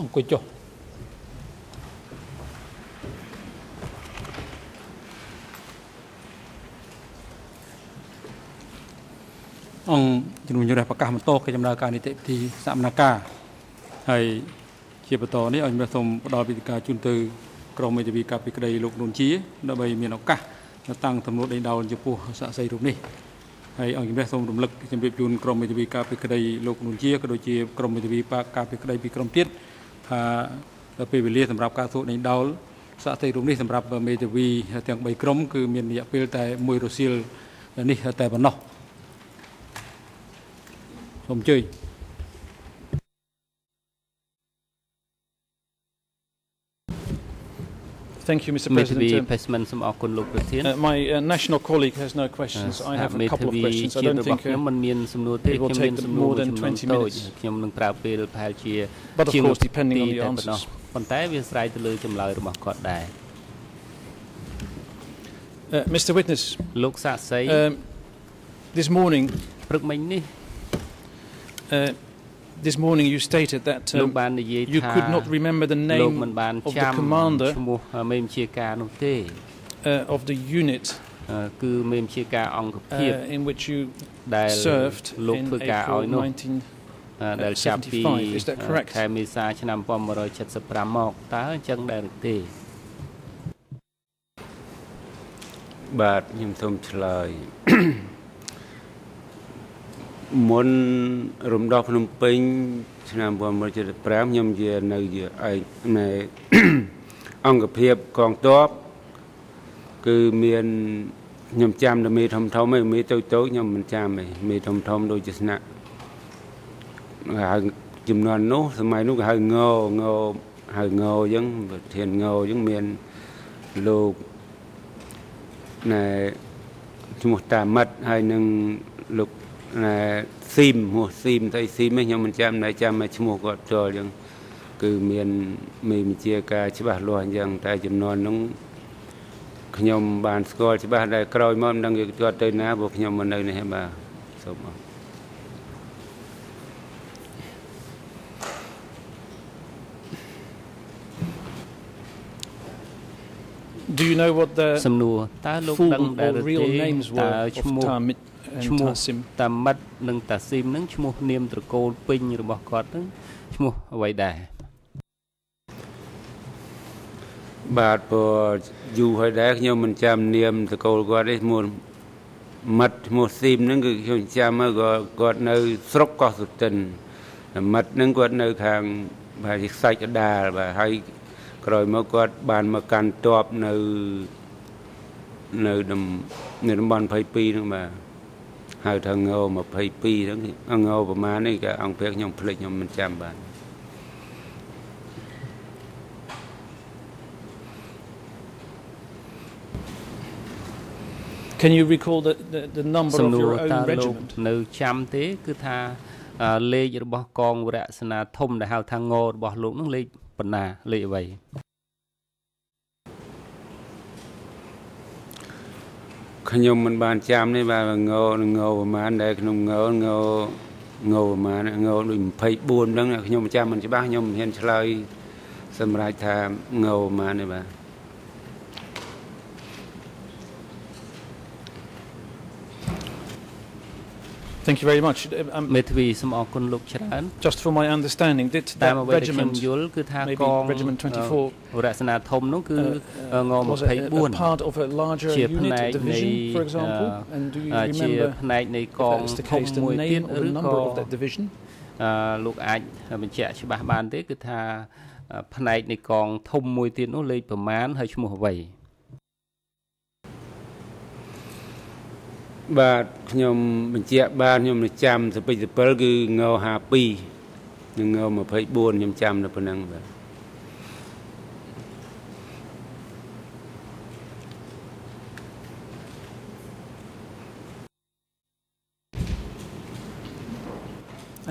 អង្គុយចុះអង្គជំនុំជម្រះប្រកាសបន្តកិច្ចដំណើរការនីតិវិធីសកម្មភាពហើយជាបន្តនេះឲ្យខ្ញុំសូមផ្ដល់វិធីការជូនទៅក្រមមេធាវីការពីក្តីលោកនួនជាដើម្បីមានឱកាសតាំងទំនួលដេញដោលចំពោះសាក់សីរូបនេះហើយអង្គជំរះសូមរំលឹកជម្រាបជូនក្រមមេធាវីការពីក្តីលោកនួនជាក៏ដូចជាក្រមមេធាវីបាការពីក្តីពីក្រមទៀត ថាពេលវេលាសម្រាប់ការសួរដេញដោលសាក់សីរូបនេះសម្រាប់មេធាវីទាំង3ក្រុមគឺមានរយៈពេលតែ1រសៀលនេះតែប៉ុណ្ណោះសូមអញ្ជើញ Thank you, Mr. មេធាវី President. ភេស្មិនសូមអរគុណលោកប្រធាន Uh, my uh, national colleague has no questions. I have មេ a ធា couple of វី questions. I ជាតិ don't របស់ think. ខ្ញុំ Uh, មិនមានសំណួរទេ it will ខ្ញុំមាន take សំណួរ more មួយ than ចំនួន 20 តូច minutes. ខ្ញុំនឹងប្រើពេលប្រហែលជា But of ជាង course, depending on the តែប៉ុណ្ណោះ answers. ប៉ុន្តែវាស្រ័យទៅលើចម្លើយរបស់គាត់ដែរ uh, Mr. Witness, លោកសាក់សី um, this morning, ព្រឹកមិញនេះ uh, this morning you stated that លោក um, បាននិយាយ you ថា could not remember the លោកមិន name បាន of ចាំ the commander ឈ្មោះមេបញ្ជាការនោះទេ uh, of the unit អឺគឺមេបញ្ជាការអង្គភាព uh, in which you ដែល served លោក in ធ្វើការឲ្យ April នោះ 19. អឺដែលចាប់ពី75 is that correct? ខែមេសាឆ្នាំ1975មកតើអញ្ចឹងដែរឬទេបាទខ្ញុំសូមឆ្លើយ មុនរំដោះភ្នំពេញឆ្នាំ1975ខ្ញុំជានៅជាឯកនៃអង្គភាពកងទ័ពគឺមានខ្ញុំចាំតែមេធំធំឯងមេតូចតូចខ្ញុំមិនចាំឯងមេធំធំដូចជាស្នាក់ហៅចំនួននោះសម័យនោះគេហៅងងហៅងអញ្ចឹងប្រធានងអញ្ចឹងមានលោកណែឈ្មោះតាមិតហើយនឹងលោកណែ ស៊ីមឈ្មោះស៊ីមទៅស៊ីមខ្ញុំមិនចាំណែចាំតែឈ្មោះគាត់ចូលអញ្ចឹងគឺមានមេបញ្ជាការច្បាស់លាស់អញ្ចឹងតែចំនួននោះខ្ញុំបានស្គាល់ច្បាស់តែក្រោយមកមិនដឹងគាត់ទៅណាព្រោះខ្ញុំមកនៅនេះឯងបាទសូមអរ Do you know what the សំណួរតើលោក full ដឹងដែរ or ឬទេ real names តើ were ឈ្មោះ of Tamit ឈ្ and មោះ Tasim? តាមិតនិងតាស៊ីមនឹងឈ្មោះនាមត្រកូលពេញរបស់គាត់នឹងឈ្មោះអ្វីដែរបាទព្រោះយូរហើយដែរខ្ញុំមិនចាំនាមតកូលគាត់ទេឈ្មោះមិត្តឈ្មោះស៊ីមហ្នឹងគឺខ្ញុំចាំហើយក៏គាត់នៅ ស្រុកកោះសុទិនមិត្តហ្នឹងគាត់នៅខាងបាទជាខ្សាច់កដាលបាទហើយក្រោយមកគាត់បានមកកាន់តបនៅនៅតំនៅតំបន់22ហ្នឹងបាទ ហៅថាងោ22ហ្នឹងងោប្រមាណនេះក៏អង្គព្រះខ្ញុំភ្លេចខ្ញុំមិនចាំបាទ Can you recall the, the, the number សំ of ណួរ your តើ own លោក regiment? នៅចាំទេគឺថាអឺលេខរបស់កងវរៈសេនាធំដែលហៅថាងរបស់លោកនឹងលេខប៉ុណ្ណាលេខអ្វី ខ្ញុំមិនបានចាំទេបាទងោនឹងងោប្រហែលដែរក្នុងងោងោងោប្រហែលងោដូច24ហ្នឹងខ្ញុំចាំមិនច្បាស់ខ្ញុំមិនហ៊ានឆ្លើយសម្រាប់ថាងោប្រហែលទេបាទ Thank you very much. Um, មេធាវីសូមអរគុណលោកច្រើន just for my understanding, did តាម that អ្វីដែលខ្ញុំ regiment យល់គឺថា maybe កង regiment 24 វរៈសេនាធំនោះគឺ uh, ង was a, a 24 part of a larger ជា unit, ផ្នែ a កនៃ division, for example? And do you អឺជា remember ផ្នែកនៃ if កង that's the ធំ case, the មួយទៀត name or ឬ the ក៏ number of that division? អឺលោកអាចបញ្ជាក់ច្បាស់បានទេគឺថាអឺផ្នែកនៃកងធំមួយទៀតនោះលេខប្រមាណហើយឈ្មោះអ្វី បាទខ្ញុំបញ្ជាក់បានខ្ញុំនឹងចាំសពេចសពិលគឺងោ52និងងោ24ខ្ញុំចាំតែប៉ុណ្ណឹងបាទ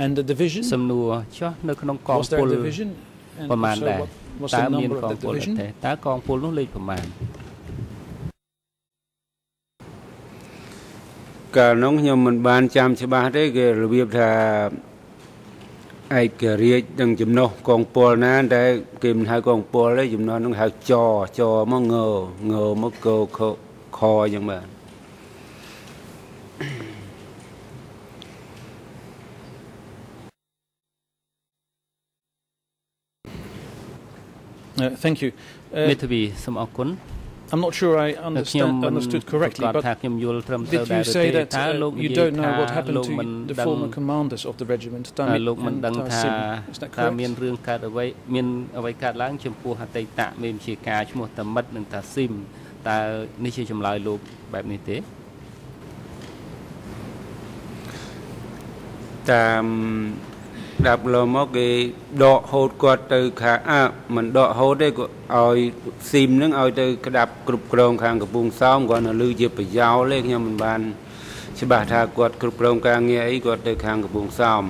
And the division? សំណួរចុះនៅក្នុងកង Was there ពល a division? And ប្រមាណ if so, ដែរ what was តើ the មាន number ក of ង that ពលអត់ division? ទេតើកងពលនោះលេខប្រមាណ កាលនោះខ្ញុំមិនបានចាំច្បាស់ទេគេរបៀបថាឯករាជ្យនឹងចំណុះកងពលណាដែលគេមិនហៅកងពលទេចំណុះនឹងហៅចចមកងងមកកខខអញ្ចឹងបាទ Uh, thank you. មេ Uh, ធាវីសូមអរគុណ I'm not sure I ខ្ញុំ understand, មិន understood correctly, ប្រកាស but ថាខ្ញុំយល់ត្រឹមត្រូវ did ដែរ you ឬ say ទេ that តើ uh, លោកនិ you យាយ don't ថា know what happened លោក to មិន the ដឹង former commanders of the regiment, តើ Tamil លោកមិន and ដឹងថា Tasim? Is that តើមាន correct? រឿងកើតអ្វីមានអ្វីកើតឡើងចំពោះអតីតមេបញ្ជាការឈ្មោះតាមិតនិងតាស៊ីមតើនេះជាចម្លើយលោកបែបនេះទេ តាម ដាប់លោមកគេដកហូតគាត់ទៅខាងអើមិនដកហូតទេគាត់ឲ្យស៊ីមនឹងឲ្យទៅក្តាប់គ្រប់គ្រងខាងកំពង់សោមគាត់នៅលឺជាប្រយោលទេខ្ញុំមិនបានច្បាស់ថាគាត់គ្រប់គ្រងការងារអីគាត់ទៅខាងកំពង់សោម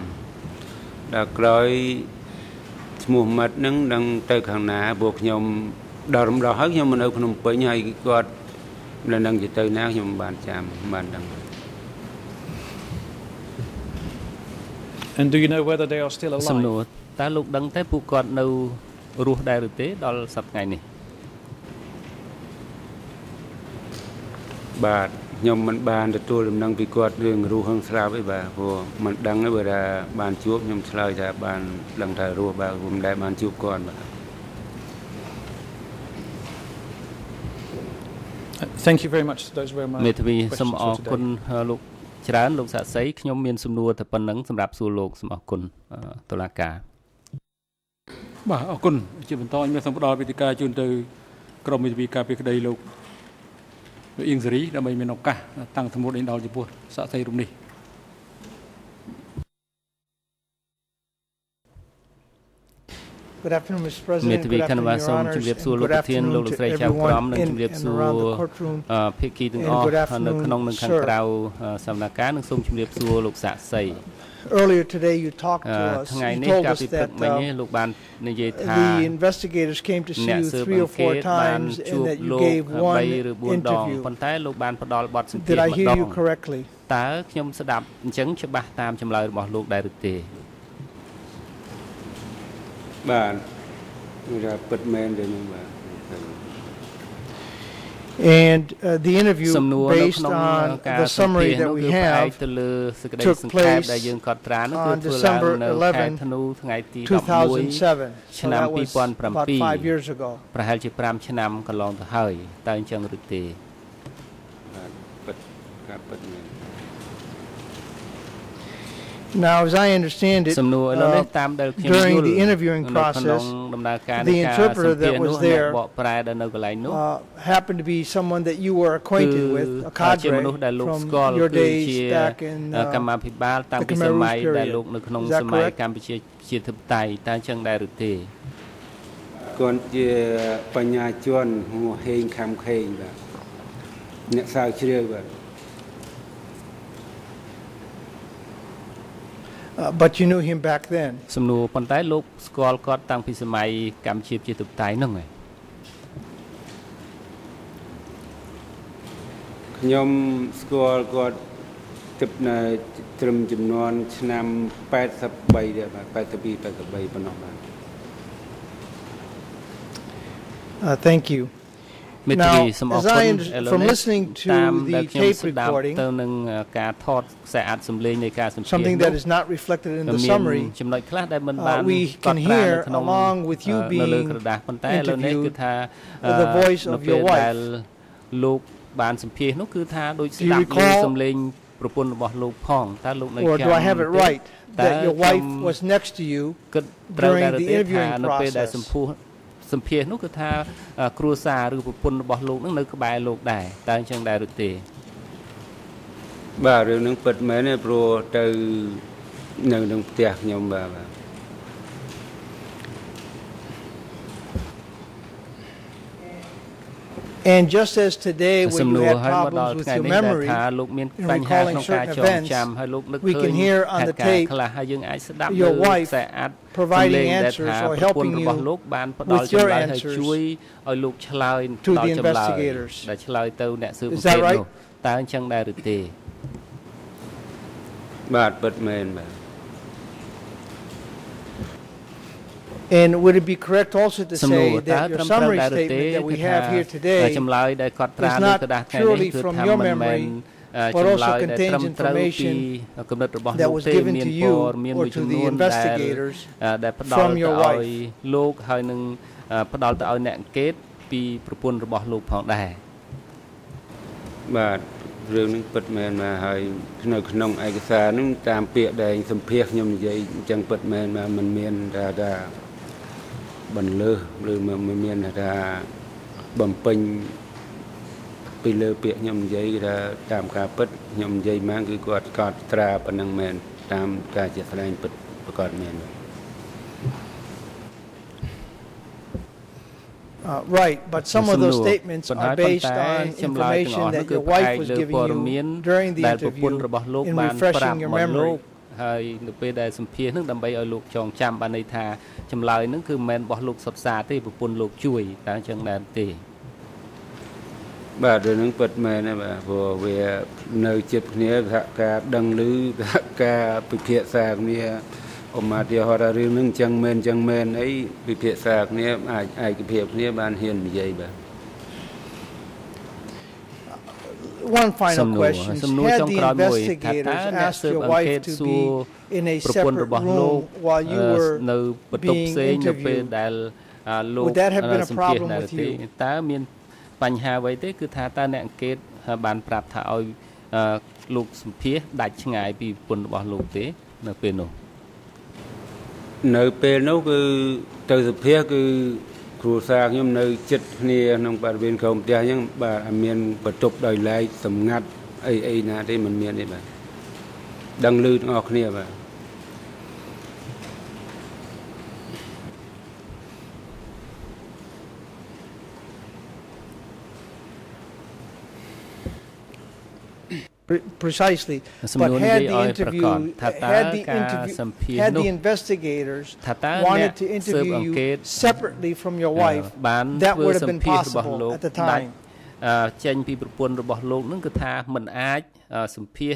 ដល់ក្រោយឈ្មោះម៉ាត់នឹងនឹងទៅខាងណាពួកខ្ញុំដល់រំដោះហើយខ្ញុំមិននៅភ្នំពេញហើយគាត់នៅនឹងទៅណាខ្ញុំមិនបានចាំមិនបានដឹង And do you know whether they are still សំណួ alive? រតើលោកដឹងទេពួកគាត់នៅរស់ដែរឬទេដល់សប្តាហ៍ថ្ងៃនេះបាទខ្ញុំមិនបានទទួលដំណឹងពីគាត់រឿងរស់ហឹងស្លាប់អីបាទព្រោះមិនដឹងទេបើថាបានជួបខ្ញុំឆ្លើយថាបានដឹងថារស់បាទខ្ញុំមិនដែលបានជួបគាត់បាទ Uh, Thank you very much. Those were my មេធាវី questions សូមអ for រគុណ today. លោក ច្រើនលោកសាក់សីខ្ញុំមានសំណួរតែប៉ុណ្្នឹងសម្រាប់សួរលោកសូមអរគុណអឺតុលាការបាទអរគុណជាបន្តខ្ញុំសូមផ្ដល់វេទិកាជូនទៅក្រុមមេធាវីការពីក្តីលោកលោកអៀងសេរីដើម្បីមានឱកាសតាំងធមុតដេញដោលចំពោះសាក់សីរូបនេះ មេ President. ធាវី Good ខណ្ឌវ៉ា afternoon, សូម Your ជម្រាប Honors, សួរ and លោក good ប្រធានលោក afternoon លោក to ស្រីចៅក្រម everyone និង in ជម្រាប and សួរ around the courtroom. អឺភាគីទាំងអ And ស់ good នៅ afternoon, ក្នុងនិងខាង sir. ក្រៅអឺសវនកម្មនិងសូមជម្រាបសួរលោកសាក់សី Earlier today, you talked អឺ to us. ថ្ងៃ You នេះ told កាល us ពីព្រឹក that មិញ uh, នេះលោកបាននិយាយថា the investigators came to see អ្នក you ស៊ើប three អ or ង្កេ four តបាន times ជួ and ប that you លោក gave 3 one ឬ4ដង interview. ប៉ុន្តែលោកបានផ្ដល់បទសម្ភាស Did I ន៍ម្ hear ដ you ង correctly? តើខ្ញុំស្ដាប់អញ្ចឹងច្បាស់តាមចម្លើយរបស់លោកដែរឬទេ បាទវាថាពិតមែនទេនឹងបាទ And uh, the interview, សំណួរនៅ based ក្នុង on ការ the សម្ភាស summary ន៍ that នោះ we គឺផ្អែក have, ទៅលើសេចក្តី took សង្ខេប place ដែលយើងកត់ត្រានោះគឺ on ធ្វើឡើង December នៅខែ 11, ធ្នូថ្ងៃទី 2007. So ឆ្នាំ that was about 2007 five years ago. Now, as I understand it, សំណួរឥឡូវនេះ uh, តាមដែលខ្ញុំ during យល់ the interviewing នៅក្នុង process, ដំណើរការ the នៃការ interpreter សម្ភាស that ន៍នោះ was អ្នក there បកប្រែដែលនៅកន្លែងនោះ uh, happened to be someone that you were គឺ acquainted with, a ជាមនុស្សដែល cadre លោក from ស្គាល់ your គឺ days ជា back in កម្ uh, មាភិបាលតាំង the ពី Khmer សម័យ Rouge ដែល period. លោកនៅក្នុង Is that សម័យ correct? កម្ពុជាជាធិបតេយ្យតើអញ្ចឹងដែរឬទេ គាត់ជាបញ្ញាជនឈ្មោះហេងខំខេងបាទអ្នកស្រាវជ្រាវបាទ but you knew him back then. សំណួរប៉ុន្តែលោកស្គាល់គាត់តាំងពីសម័យកម្ពុជាជាធិបតេយ្យហ្នឹងឯងខ្ញុំស្គាល់គាត់ទឹកនៅត្រឹមចំនួនឆ្នាំ83ដែរបាទ82 83ប៉ុណ្ណោះបាទ Uh, thank you. មេធាវី Now, សូមអរ as គុណ I ឥ under- ឡូវ from នេះ listening to តាម the ដែលខ្ញុំ tape ស្ដាប់ recording, ទៅនឹងការថតខ្សែអាចសំឡេងនៃការសម្ភាសន៍ something នោះ that is not reflected in the មាន summary, ចំណុចខ្លះដែលមិន uh, បាន we កត់ can ត្រានៅ hear ក្នុង along with you អឺនៅលើ being ក្រដាសប៉ុន្តែឥឡូវនេះគឺថា interviewed, the voice នៅ of ពេល your wife. ដែលលោកបានសម្ភាសន៍នោះគឺថាដូច Do ស្ you ដាប់ recall- លើសំឡេងប្រពន្ធរបស់លោកផងតើលោកនៅ or ចាំ do I have it ទេ right, that your That, wife um, was next to you គិតត្រូវ during ដែរឬ the ទេថា interviewing នៅពេលដែល process? សម្ពោះស ម្ភាសន៍នោះគឺថាអឺគ្រួសារឬប្រពន្ធរបស់លោកនឹងនៅក្បែរលោកដែរតើអញ្ចឹងដែរឬទេបាទរឿងហ្នឹងពិតមែនទេព្រោះទៅនៅក្នុងផ្ទះខ្ញុំបាទបាទ And just as today, សំ when ណួ you រ had ហើយមកដល់ problems with ថ្ងៃ your នេះដែល memory, ថាលោកមាន in បញ្ហាក្នុង recalling ការ certain ចង events, ចាំហើយលោកនឹក we ឃើ can ញ hear on ហេ the តុការណ៍ tape ខ្លះហើយយើងអាចស្ដាប់ your លើ wife ខ្សែអាច providing ដែល answers ថា or ប្រពន្ធ helping របស់ you លោកបានផ្ដល់ with ចម្ your លើយហើយ answers ជួយឲ្យលោកឆ្លើយ to ដល់ the ចម្លើយ investigators. ដែលឆ្លើយទៅអ្នកស៊ើបអ Is ង្កេ that ត right? នោះតើអញ្ចឹងដែរឬទេ បាទពិតមែនបាទ And would it be correct also to say that your summary statement that we have here today is not purely from your memory, but also contains information that was given to you or to the investigators from your wife? លោកហើយនឹងផ្ដល់ទៅឲ្យអ្នកអង្កេតពីប្រពន្ធរបស់លោកផងដែរបាទរឿងនឹងពិតមែនមកហើយនៅក្នុងឯកសារនឹងតាមពាក្យដែលសម្ភាសខ្ញុំនិយាយអញ្ចឹងពិតមែនមកមិនមានថាថា បន្លឺឬមិនមានថាបំពេញពីលើពាក្យខ្ញុំនិយាយគឺថាតាមការពិតខ្ញុំនិយាយមកគឺគាត់កត់ត្រាប៉ុណ្ណឹងមែនតាមការជាក់ស្ដែងពិតប្រកបមែនបាទ Uh, Right, but some of those សំណួរ statements ប៉ុន្តែ are based ប៉ុន្តែ on ចម្លើយទាំងអ information ស់នោះ that គឺ your ផ្អែ wife ក was លើ giving ព័ត៌មាន you during the ដែលប្រពន្ធ interview របស់លោក in បានប្រាប់ refreshing your មកលោ memory. កហើយនៅពេលដែលសម្ភាសនឹងដើម្បីឲ្យលោកចងចាំបានន័យថាចម្លើយនឹងគឺមិនមែនរបស់លោកសុតសាទេប្រពន្ធលោកជួយតើអញ្ចឹងដែរទេបាទរឿងហ្នឹងពិតមែនណាបាទព្រោះវានៅចិត្តគ្នាសហការដឹងឮសហការពិភាក្សាគ្នាឧមាទាហរណ៍ថារឿងហ្នឹងអញ្ចឹងមែនអញ្ចឹងមែនអីពិភាក្សាគ្នាអាចឯកភាពគ្នាបានហ៊ាននិយាយបាទ One សំ final ណួរ question. សំណួរ Had ចុង the ក្រោយមួយថាតើ investigators អ្នក asked ស៊ើប your អង្កេ wife ត to សួ be រ in a ប្រពន្ធ separate របស់លោក room while you អឺ were នៅបន្ទប់ being ផ្សេងនៅពេល interviewed? ដែលអឺលោក Would that have been a សម្ភាស problem ដែរ with ទេ you? តើមានបញ្ហាអ្វីទេគឺថាតើអ្នកអង្កេតបានប្រាប់ថាឲ្យអឺលោកសម្ភាសដាច់ឆ្ងាយពីប្រពន្ធរបស់លោកទេនៅពេលនោះនៅពេលនោះគឺទៅសភាគឺ គ្រួសារខ្ញុំនៅចិត្តគ្នាក្នុងបរិវេណក្រុមផ្ទះអញ្ចឹងបាទអត់មានបន្ទប់ដោយឡែកសម្ងាត់អីអីណាទេមិនមានទេបាទដឹងឮទាំងអស់គ្នាបាទ Precisely. សំណួរ But នេះ had និយាយ the ឲ្យប្រក interview, បថាតើ had the ការ interview, សម្ភាស had នោះ the investigators ថាតើអ្នក wanted to ស៊ើប interview អង្កេត you separately from your អឺ wife, បាន that ធ្វើ would have សម្ been ភាសរបស់ possible លោក at the ដាច់ time. អឺចេញពីប្រពន្ធរបស់លោកនឹងគឺថាมันអាចអឺសម្ភាស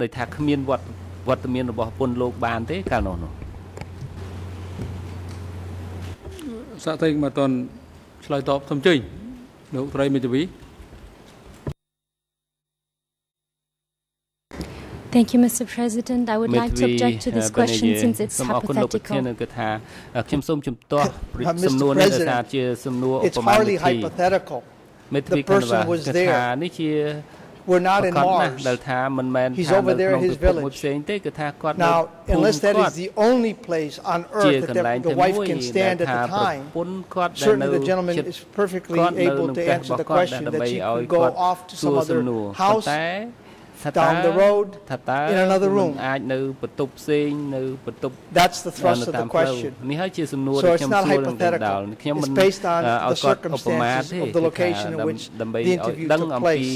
ដោយថាគ្មានវត្តវត្តមានរបស់ប្រពន្ធលោកបានទេកាលនោះនោះសាកតែមកតនឆ្លើយតបសំជើញលោកត្រីមេធាវី Thank you, Mr. President. I would មេ like ធា to វី object to this អឺ question បេនយា since it's សូមអរគុណលោកប្រធាន hypothetical. គឺថាអឺខ្ញុំសូមជំទាស់ Uh, Mr. សំណួរនេះដោយសារ President, ជាសំណួរឧ It's បមាវិ hardly ធី hypothetical. មេធាវី The កណ្ដា person ល was គឺ there. ថានេះជា We're not ប្រ in កាសណាស់ដែល Mars. ថាមិនមែន He's ថា over នៅ there ក្នុង in his ពិភពមួយ village. ផ្សេងទេគឺថាគាត់នៅ Now, ភូមិ unless that គា is ត់ the only place on ជា earth ក that ន្លែង the, តែ the មួយ wife can ដែល stand at ថា the ប្រ time, ពន្ធគាត់ដែល certainly នៅ the gentleman ចិត្ត is perfectly គាត់នៅ able ក្នុង to ផ្ទះ answer របស់ the គាត់ដែល question ដើម្បី that she ឲ្យ could go គាត់ off to សួ some រសំ other ណួរ house ប៉ុន្តែ ថាតើ down the road ថាតើ in another room. មិនអាចនៅបន្ទប់ផ្សេងនៅបន្ទប់ That's the នៅ thrust of តា the មផ្លូវ question. នេះហើយជាសំណួរ So ដែល it's ខ្ញុំ not សួរនឹងដដាល hypothetical. ខ្ញុំមិន It's based on អឺ the ឲ្យគាត់ឧបមា circumstances ទេ of the location in គឺថា which ដើម្បី the ឲ្យ interview ដឹង took អំពី place.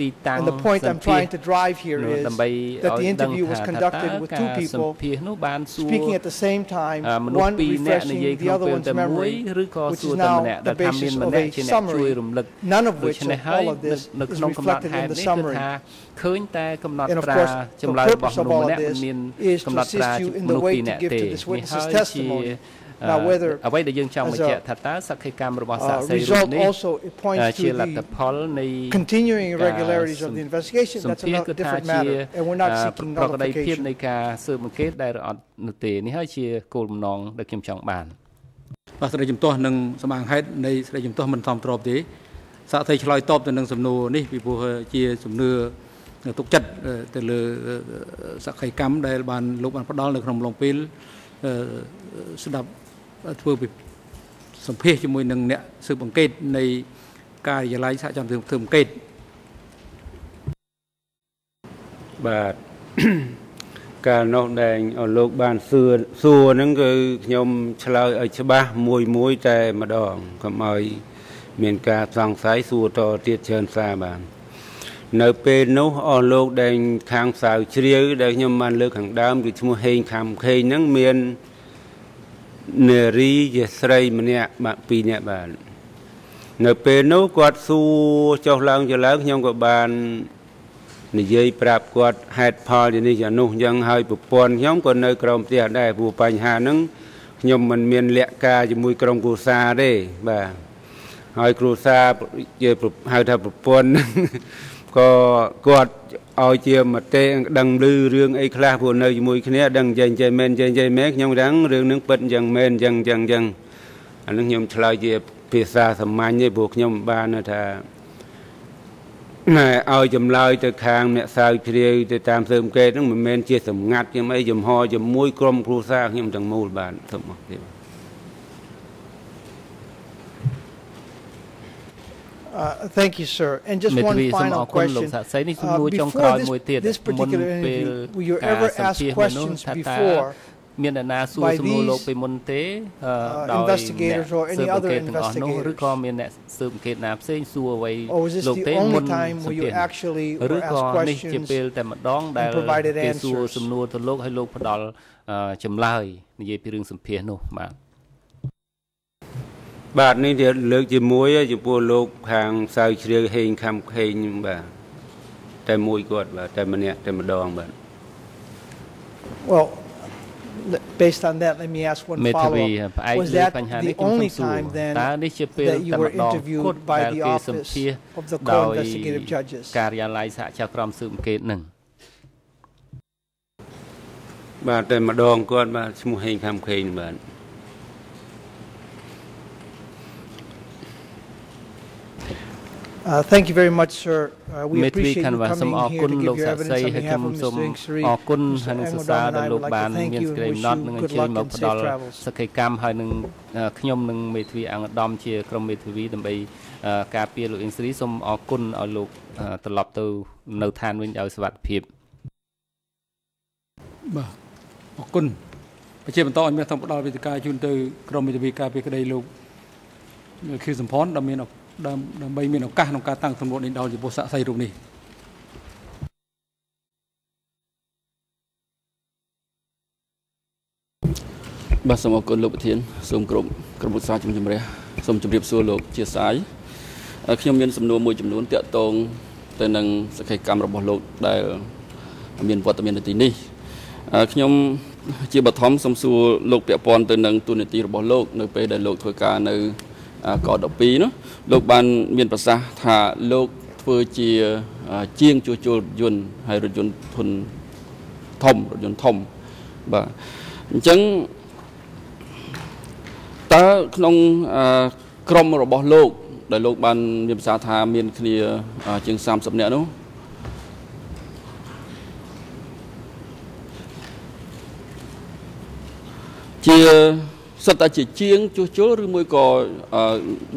ទីតាំង And the point I'm សម្ភាស trying to drive here នោះ is ដើម្បី that the ឲ្យដឹង interview ថា was ថាតើ conducted with កា two រ people សម្ភាសនោះបានសួរ speaking at the same time, អឺមនុស្ស one ពីរនាក់និ refreshing យាយ the ក្នុង other ពេល one's តែមួយ memory, ឬក៏ which សួរ is តែ now ម្នាក់ the ដែលថាមាន basis ម្ of នាក់ a ជាអ្នកជួយ summary. រំលឹក None of ដូ which ច្នេះ of ហើយ all of this នៅ is ក្នុងកំណត់ reflected ហេ in តុ the នេះគឺ summary. ថាឃើញតែកំណត់ And of ត្រា course, ចម្ the លើយរបស់ purpose of មនុស្ all សម្ of នាក់មិន this មាន is កំ to ណត់ត្រា assist you in មនុ the ស្ស way ពីរ to នាក់ give ទេ to this នេះ witness's ហើយជា testimony. អឺ Now, whether អ្វីដែលយើងចង់ as បញ្ជាក់ a ថាតើសក្ខីកម្មរបស់សា uh, ក្សីរូប result នេះ also it អឺ points ជា to លទ្ធ the ផលនៃ continuing ការ irregularities of the investigation. សម្ That's ភាស a គឺថា different ជា matter, and we're not អឺ seeking ប្រក្តីភាព nullification. នៃការស៊ើបអង្កេតដែលអត់នោះទេនេះហើយជាគោលបំណងដែលខ្ញុំចង់បានបាទស្ដីជំទាស់នឹងសម្អាងហេតុនៃស្ដីជំទាស់មិនសមស្របទេសាកថៃឆ្លើយតបទៅនឹងសំណួរនេះពីព្រោះជាសំណួរ ទុកចិត្តទៅលើសក្ខីកម្មដែលបានលោកបានផ្ដល់នៅក្នុងអំឡុងពេលអឺស្ដាប់ធ្វើពីសម្ភាសជាមួយនឹងអ្នកស៊ើបអង្កេតនៃការិយាល័យសហចាំធ្វើធ្វើអង្កេតបាទកាលនោះដែលឲ្យលោកបានសួរសួរហ្នឹងគឺខ្ញុំឆ្លើយឲ្យច្បាស់មួយមួយតែម្ដងកុំឲ្យមានការសង្ស័យសួរតទៀតច្រើនសារបាន នៅពេលនោះអស់លោកដែលខាងសាវជ្រាវដែលខ្ញុំបានលើកខាងដើមគឺឈ្មោះហេងខំខេងហ្នឹងមាននារីជាស្រីម្នាក់បាក់ពីរនាក់បាននៅពេលនោះគាត់សួរចុះឡើងចុះឡើងខ្ញុំក៏បាននិយាយប្រាប់គាត់ហេតុផលជានេះជានោះអញ្ចឹងហើយប្រពន្ធខ្ញុំក៏នៅក្រោមផ្ទះដែរព្រោះបញ្ហាហ្នឹងខ្ញុំមិនមានលក្ខការជាមួយក្រុមគ្រួសារទេបាទហើយគ្រួសារជាប្រហៅថាប្រពន្ធ ក៏គាត់ឲ្យជាមតិដឹងឮរឿងអីខ្លះព្រោះនៅជាមួយគ្នាដឹងចេះចេះមែនចេះចេះមែនខ្ញុំដឹងរឿងនឹងពិតអញ្ចឹងមែនអញ្ចឹងអញ្ចឹងអញ្ចឹងអានឹងខ្ញុំឆ្លើយជាភាសាសាមញ្ញទេព្រោះខ្ញុំបានថាណែឲ្យចម្លើយទៅខាងអ្នកសាវជ្រាវទៅតាមសើមកេតហ្នឹងមិនមែនជាសម្ងាត់ខ្ញុំអីចំហជាមួយក្រុមគ្រួសារខ្ញុំទាំងមូលបាទសូមអរគុណ Uh, Thank you, sir. And just មេធាវី one សូមអ final រគុណលោក question. សាក់សីនេះសំណួ Uh, រចុងក្រោ Before យមួយទៀត this this មុន particular ពេល interview, were you ការ ever សម្ asked ភាសន៍មនុស្ស questions ថាតើ before មានអ្នកណាសួរ by សំណួរលោក these, ពីមុនទេអឺ uh, ដោយ investigators or អ្នក any ស៊ើបអង្ other កេតទាំងអស់នោះឬ investigators? ក៏មានអ្នកស៊ើបអង្កេតណាផ្សេងសួរអ្វី Or was this លោក the ទេមុ only ន time សម្ where ភា you សន៍ actually ឬ were ក៏ asked នេះជា questions ពេលតែម្ដងដែល and provided គេសួរ answers? សំណួរទៅលោកឲ្យលោកផ្ដល់អឺចម្លើយនិយាយពីរឿងសម្ភាសន៍នោះបាទ បាទនេះជាលើកជាមួយចំពោះលោកខាងសាវជ្រាវហេងខំខេងបាទតែមួយគាត់បាទតែម្នាក់តែម្ដងបាទ Well, l- based on that, let me ask one មេធាវី follow-up. ផ្អែក Was លើ that បញ្ហានេះ the ខ្ញុំ only សូមសួរ time then តើនេះជាពេល that you តែ were ម្ដង interviewed គត់ by ដែល the គេសម្ office ភាសន៍ of the ដោយ co-investigative judges? ការិយាល័យសហជីវក្រមស៊ើបអង្កេតនឹងបាទតែម្ដងគាត់បាទឈ្មោះហេងខំខេងបាទ Thank you very much, sir. Uh, We មេធាវី appreciate ខាន់ you វ៉ាសូម coming អរ here គុណ to លោក give your សាក់សី evidence on ហើយខ្ញុំ behalf of សូម Mr. Ingsri. អរគុណ Mr. ហើយនឹងសរ Angodam សើរ and ដល់ I លោក would like បាន to thank មាន you សេចក្តី and កំ wish ណត់ you នឹងអ good ញ្ជើញ luck មក and ផ្ safe ដល់ travels. សក្ខីកម្មហើយនឹងអឺខ្ញុំនឹងមេធាវីអង្គឧត្តមជាក្រុមមេធាវីដើម្បីអឺការពារលោកអ៊ីងស្រីសូមអរគុណឲ្យលោកអឺត្រឡប់ទៅនៅឋានវិញដោយសុវត្ថិភាពបាទអរគុណប្រជាបន្តឲ្យមានសូមផ្ដល់វេទិកាជូនទៅក្រុមមេធាវីការពីក្តីលោកខៀវសំផនដែលមានឱ ដើមដើម្បីមានឱកាសក្នុងការតាំងសំណួរនេះដល់ចំពោះសាក់សីរូបនេះបាទសូមអរគុណលោកប្រធានសូមក្រុមក្រុមឧស្សាហជំជំរះសូមជម្រាបសួរលោកជាសាយអឺខ្ញុំមានសំណួរមួយចំនួនតាក់ទងទៅនឹងសក្ខីកម្មរបស់លោកដែលមានវត្តមាននៅទីនេះអឺខ្ញុំជាបឋមសូមសួរលោកពាក់ព័ន្ធទៅនឹងទូនាទីរបស់លោក នៅពេលដែលលោកធ្វើការនៅអឺ ក12នោះលោកបានមានប្រសាសន៍ថាលោកធ្វើជាអឺជាងជួសជុលរថយន្តហើយរថយន្តធុនធំរថយន្តធំបាទអញ្ចឹងតើក្នុងអឺក្រុមរបស់លោក ដែលលោកបានមានប្រសាសន៍ថាមានគ្នាអឺជាង30នាក់នោះជា សិតតែជាជាងជួសជុលឬមួយក៏អឺ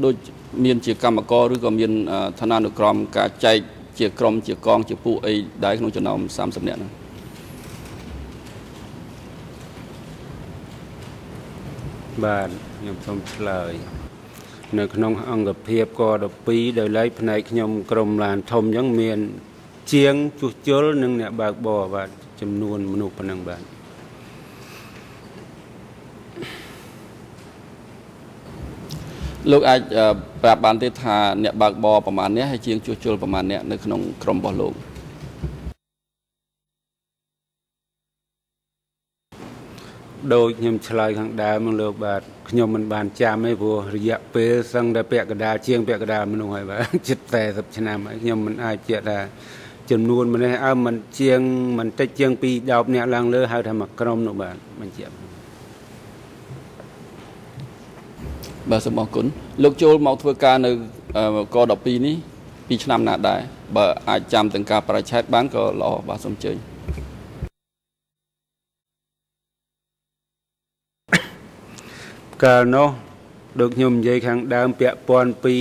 ដូចមានជាកម្មករឬក៏មានអឺឋានានុក្រមការចែកជាក្រុមជាកង ជាពួកអីដែរក្នុងចំណោម30នាក់នោះបាទខ្ញុំសូមឆ្លើយ នៅក្នុងអង្គភាពក12ដោយឡែកផ្នែកខ្ញុំក្រុមឡានធំអញ្ចឹងមាន ជាងជួសជុលនិងអ្នកបើកបរបាទចំនួនមនុស្សប៉ុណ្ណឹងបាទ លោកអាចអឺប្រាប់បានទេថាអ្នកបើកបរប្រមាណអ្នកហើយជាងជួសជុលប្រមាណអ្នកនៅក្នុងក្រុមរបស់លោកដោយខ្ញុំឆ្លើយខាងដើមហ្នឹងលោកបាទខ្ញុំមិនបានចាំទេព្រោះរយៈពេលសឹងតែពាក់កណ្ដាលជាងពាក់កណ្ដាលមនុស្សហើយបាទជិត40ឆ្នាំហើយខ្ញុំមិនអាចជាថាចំនួនម្នេះអើមិនជាងមិនតិចជាងពី10នាក់ឡើងលើហៅថាមួយក្រុមនោះបាទបញ្ជាក់ បាទសូមអរគុណលោកចូលមកធ្វើការនៅអឺក12នេះពីឆ្នាំណាដែរបើអាចចាំទាំងការបរិច្ឆេទបានក៏ល្អបាទសូមអញ្ជើញកាលនោះដូចខ្ញុំនិយាយខាងដើមពាក់ព័ន្ធពី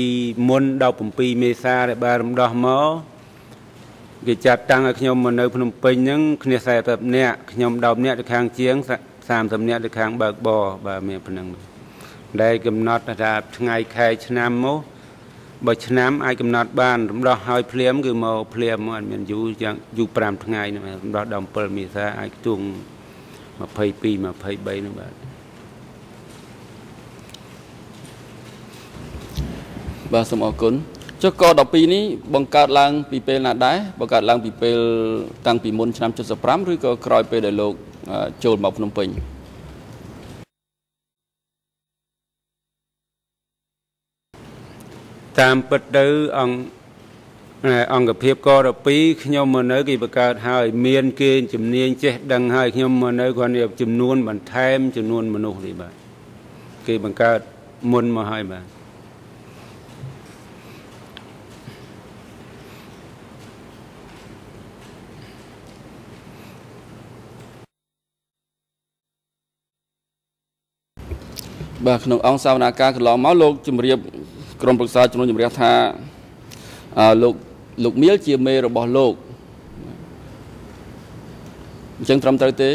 មុន17មេសាដែលបានរំដោះមកគេចាត់តាំងឲ្យខ្ញុំមកនៅភ្នំពេញហ្នឹងគ្នា40នាក់ខ្ញុំ10នាក់ទៅខាងជាង30នាក់ទៅខាងបើកបរបាទមានប៉ុណ្ណឹង ដែលកំណត់ថាថ្ងៃខែឆ្នាំមកបើឆ្នាំអាចកំណត់បានរំដោះឲ្យភ្លាមគឺមកភ្លាមមកអត់មានយូរយ៉ាងយូរ5ថ្ងៃហ្នឹងរំដោះដល់7មេសាអាចខ្ទង់22 23ហ្នឹងបាទបាទសូមអរគុណចុះក12នេះបង្កើតឡើងពីពេលណាដែរបង្កើតឡើងពីពេលតាំងពីមុនឆ្នាំ75ឬក៏ក្រោយពេលដែលលោកអឺចូលមកភ្នំពេញ តាមពិតទៅអង្គអង្គភាពក12ខ្ញុំមកនៅគេបង្កើតហើយមានគេជំនាញចេះដឹងហើយខ្ញុំមកនៅគាត់នេះចំនួនបន្ថែមចំនួនមនុស្សនេះបាទគេបង្កើតមុនមកហើយបាទបាទក្នុងអង្គសាវនាការកន្លងមកលោកជំរាប ក្រុមប្រឹក្សាជំនុំជម្រះថាអឺលោកលោកមៀលជាមេរបស់លោកអញ្ចឹងត្រឹមត្រូវទេ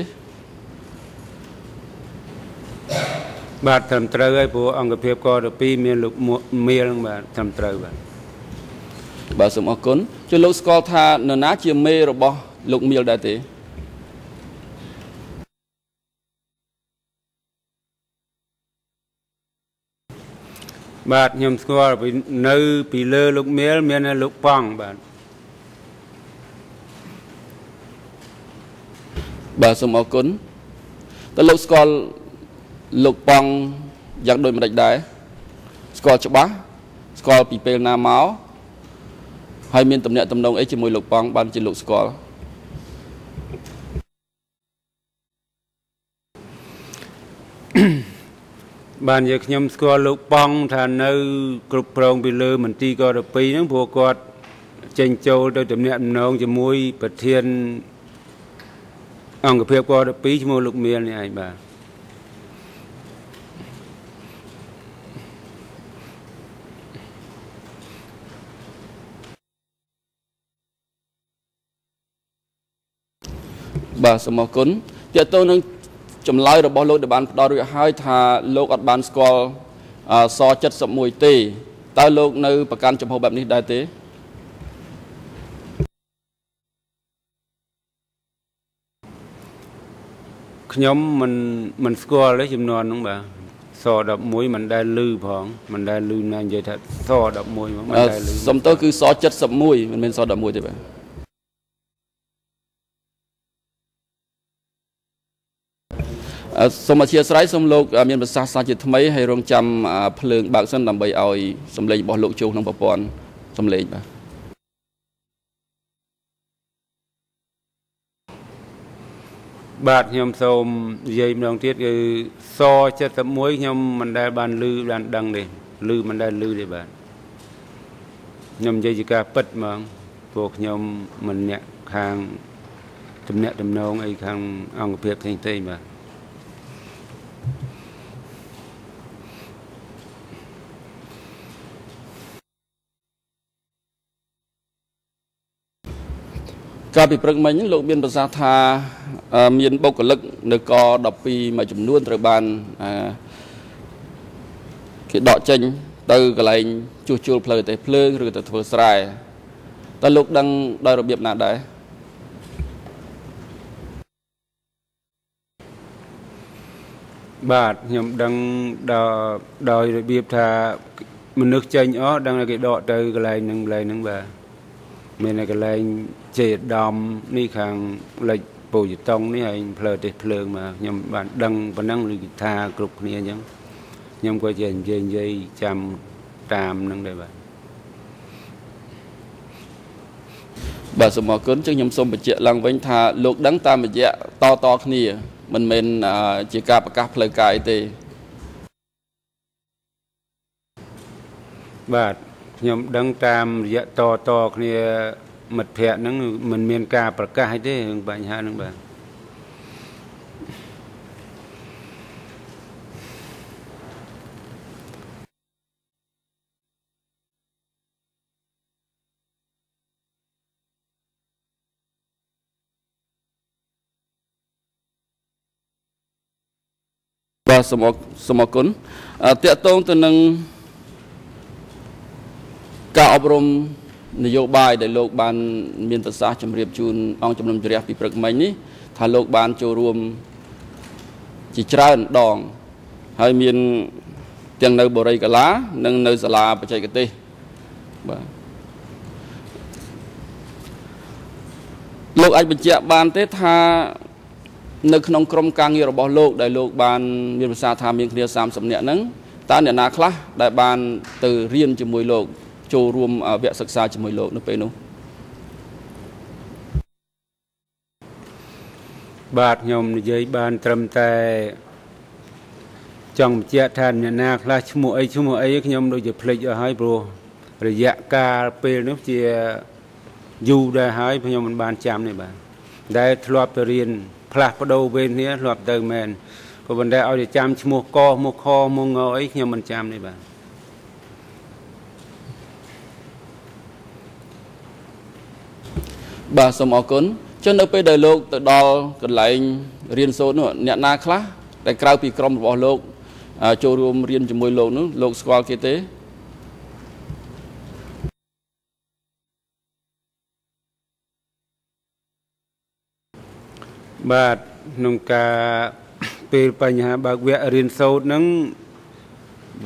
បាទត្រឹមត្រូវហើយព្រោះអង្គភាពក12មានលោកមៀលហ្នឹងបាទត្រឹមត្រូវបាទបាទសូមអរគុណជួយលោកស្គាល់ថានរណាជាមេរបស់លោកមៀលដែរទេ បាទខ្ញុំស្គាល់ពីនៅពីលើលោកមៀលមានលោកប៉ង់បាទបាទសូមអរគុណតើលោកស្គាល់លោកប៉ង់យ៉ាងដូចម្ដេចដែរស្គាល់ច្បាស់ស្គាល់ពីពេលណាមកហើយមានតំណែងតំណងអីជាមួយលោកប៉ង់បានជាលោកស្គាល់ បានជាខ្ញុំស្គាល់លោកប៉ង់ថានៅ គ្រប់គ្រងពីលើមន្ទីរក12ហ្នឹងព្រោះគាត់ចេញចូលទៅតំណាក់តំណងជាមួយ ប្រធាន អង្គភាពក12ឈ្មោះលោកមៀលនេះឯងបាទបាទសូមអរគុណតើតើនឹង ចម្លើយរបស់លោកដែលបានផ្ដល់រួចហើយថាលោកអត់បានស្គាល់អស71ទេតើលោកនៅប្រកាន់ចំហបែបនេះដែរទេខ្ញុំមិនមិនស្គាល់ទេចំនួនហ្នឹងបាទស11មិនដែលលឺផងមិនដែលលឺណានិយាយថាស11មកមិនអឺដែលលឺសុំទៅគឺស71មិនមែនស11ទេបាទ សូមអធិស្ឋានសូមលោកអ่าមានប្រសាសន៍សាជាថ្មីហើយរងចាំអ่าភ្លើងបើកសិនដើម្បីឲ្យសម្លេងរបស់លោកចូលក្នុងប្រព័ន្ធសម្លេងបាទបាទខ្ញុំសូមនិយាយម្ដងទៀតគឺស71ខ្ញុំមិនដែលបានលឺបានដឹងទេលឺមិនដែលលឺទេបាទខ្ញុំនិយាយជាការពិតហ្មងព្រោះខ្ញុំមិនអ្នកខាងទំនាក់ទំនងអីខាងអង្គភាពផ្សេងផ្សេងបាទ កាលពីព្រឹកមិញហ្នឹងលោកមានប្រសាសន៍ថាអឺមានបុគ្គលិកនៅក12មួយចំនួនត្រូវបានអឺគេដកចេញ ទៅកន្លែងជួសជុលផ្លូវទេសភ្លើងឬទៅធ្វើស្រែតើលោកដឹងដោយរបៀបណាដែរបាទខ្ញុំដឹងដល់ដោយរបៀបថាមនុស្សចេញអស់ដឹងតែគេដកទៅកន្លែងហ្នឹងកន្លែងហ្នឹងបាទ មានតែកន្លែងជ័យឧត្តមនេះខាងលិចពូជតុងនេះឯងផ្លូវទេសភ្លើងមកខ្ញុំបានដឹងប៉ុណ្ណឹងឬគេថាគ្រប់គ្នាអញ្ចឹងខ្ញុំក៏ជានិយាយនិយាយចាំតាមហ្នឹងដែរបាទបាទសូមអរគុណចឹងខ្ញុំសូមបញ្ជាក់ឡើងវិញថាលោកដឹងតាមរយៈតតគ្នា មិនមែនអឺជាការប្រកាសផ្លូវការអីទេបាទ ខ្ញុំដឹងតាមរយៈតតគ្នាមិត្តភ័ក្តិហ្នឹងมันមានការប្រកាសអីទេរឿងបញ្ហាហ្នឹងបាទបាទសូមអរសូមអរគុណអឺតកតងទៅនឹង ការអប់រំនយោបាយដែលលោកបានមានប្រសាសន៍ជម្រាបជូនអង្គជំនុំជម្រះពីព្រឹកមិញនេះថាលោកបានចូលរួមជាច្រើនដង ហើយមានទាំងនៅបរិយាកាឡា និងនៅសាលាបច្ចេកទេសបាទលោកអាចបញ្ជាក់បានទេថានៅក្នុងក្រុមការងាររបស់លោក ដែលលោកបានមានប្រសាសន៍ថាមានគ្នា30នាក់ហ្នឹងតើអ្នកណាខ្លះដែលបានទៅរៀនជាមួយលោក ចូលរួមវគ្គសិក្សាជាមួយលោកនៅពេលនោះបាទខ្ញុំនិយាយបានត្រឹមតែចង់បញ្ជាក់ថាអ្នកណាខ្លះឈ្មោះអីឈ្មោះអីខ្ញុំដូចជាភ្លេចអស់ហើយព្រោះរយៈកាលពេលនោះជាយូរដែរហើយខ្ញុំមិនបានចាំនេះបាទដែលធ្លាប់ទៅរៀនផ្លាស់ប្ដូរវេននេះធ្លាប់ទៅមែនក៏ប៉ុន្តែឲ្យតែចាំឈ្មោះកមកខមកងអីខ្ញុំមិនចាំនេះបាទ បាទសូមអរគុណចុះនៅពេលដែលលោកទៅដល់កន្លែងរៀនសូត្រនោះអ្នកណាខ្លះដែលក្រៅពីក្រុមរបស់លោកចូលរួមរៀនជាមួយលោកនោះលោកស្គាល់គេទេបាទក្នុងការពេលបញ្ហាបើកវគ្គរៀនសូត្រហ្នឹង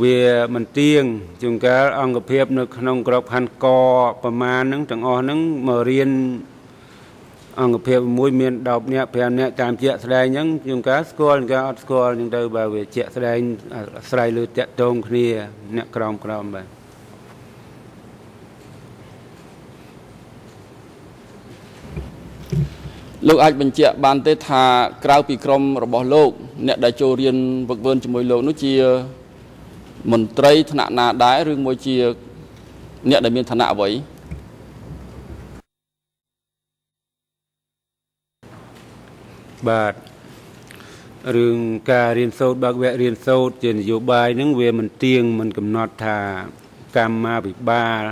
វាមិនទៀងជួនកាលអង្គភាព នៅក្នុងក្របខណ្ឌកប្រមាណហ្នឹងទាំងអស់ហ្នឹងមករៀន អង្គភាពមួយមាន10នាក់5នាក់តាមជាក់ស្ដែងអញ្ចឹងជួនកាលស្គាល់ជួនកាលអត់ស្គាល់អញ្ចឹងទៅបើវាជាក់ស្ដែងអាស្រ័យលើតាក់ទងគ្នាអ្នកក្រមក្រមបាទលោកអាចបញ្ជាក់បានទេថាក្រៅពីក្រមរបស់លោក អ្នកដែលចូលរៀនវឹកវើជាមួយលោកនោះជាមន្ត្រីថ្នាក់ណាដែរឬមួយជា អ្នកដែលមានឋានៈអ្វី បាទរឿងការរៀនសូត្របើកវគ្គរៀនសូត្រជានយោបាយហ្នឹងវាមិនទៀងមិនកំណត់ថាកម្មាភិបាល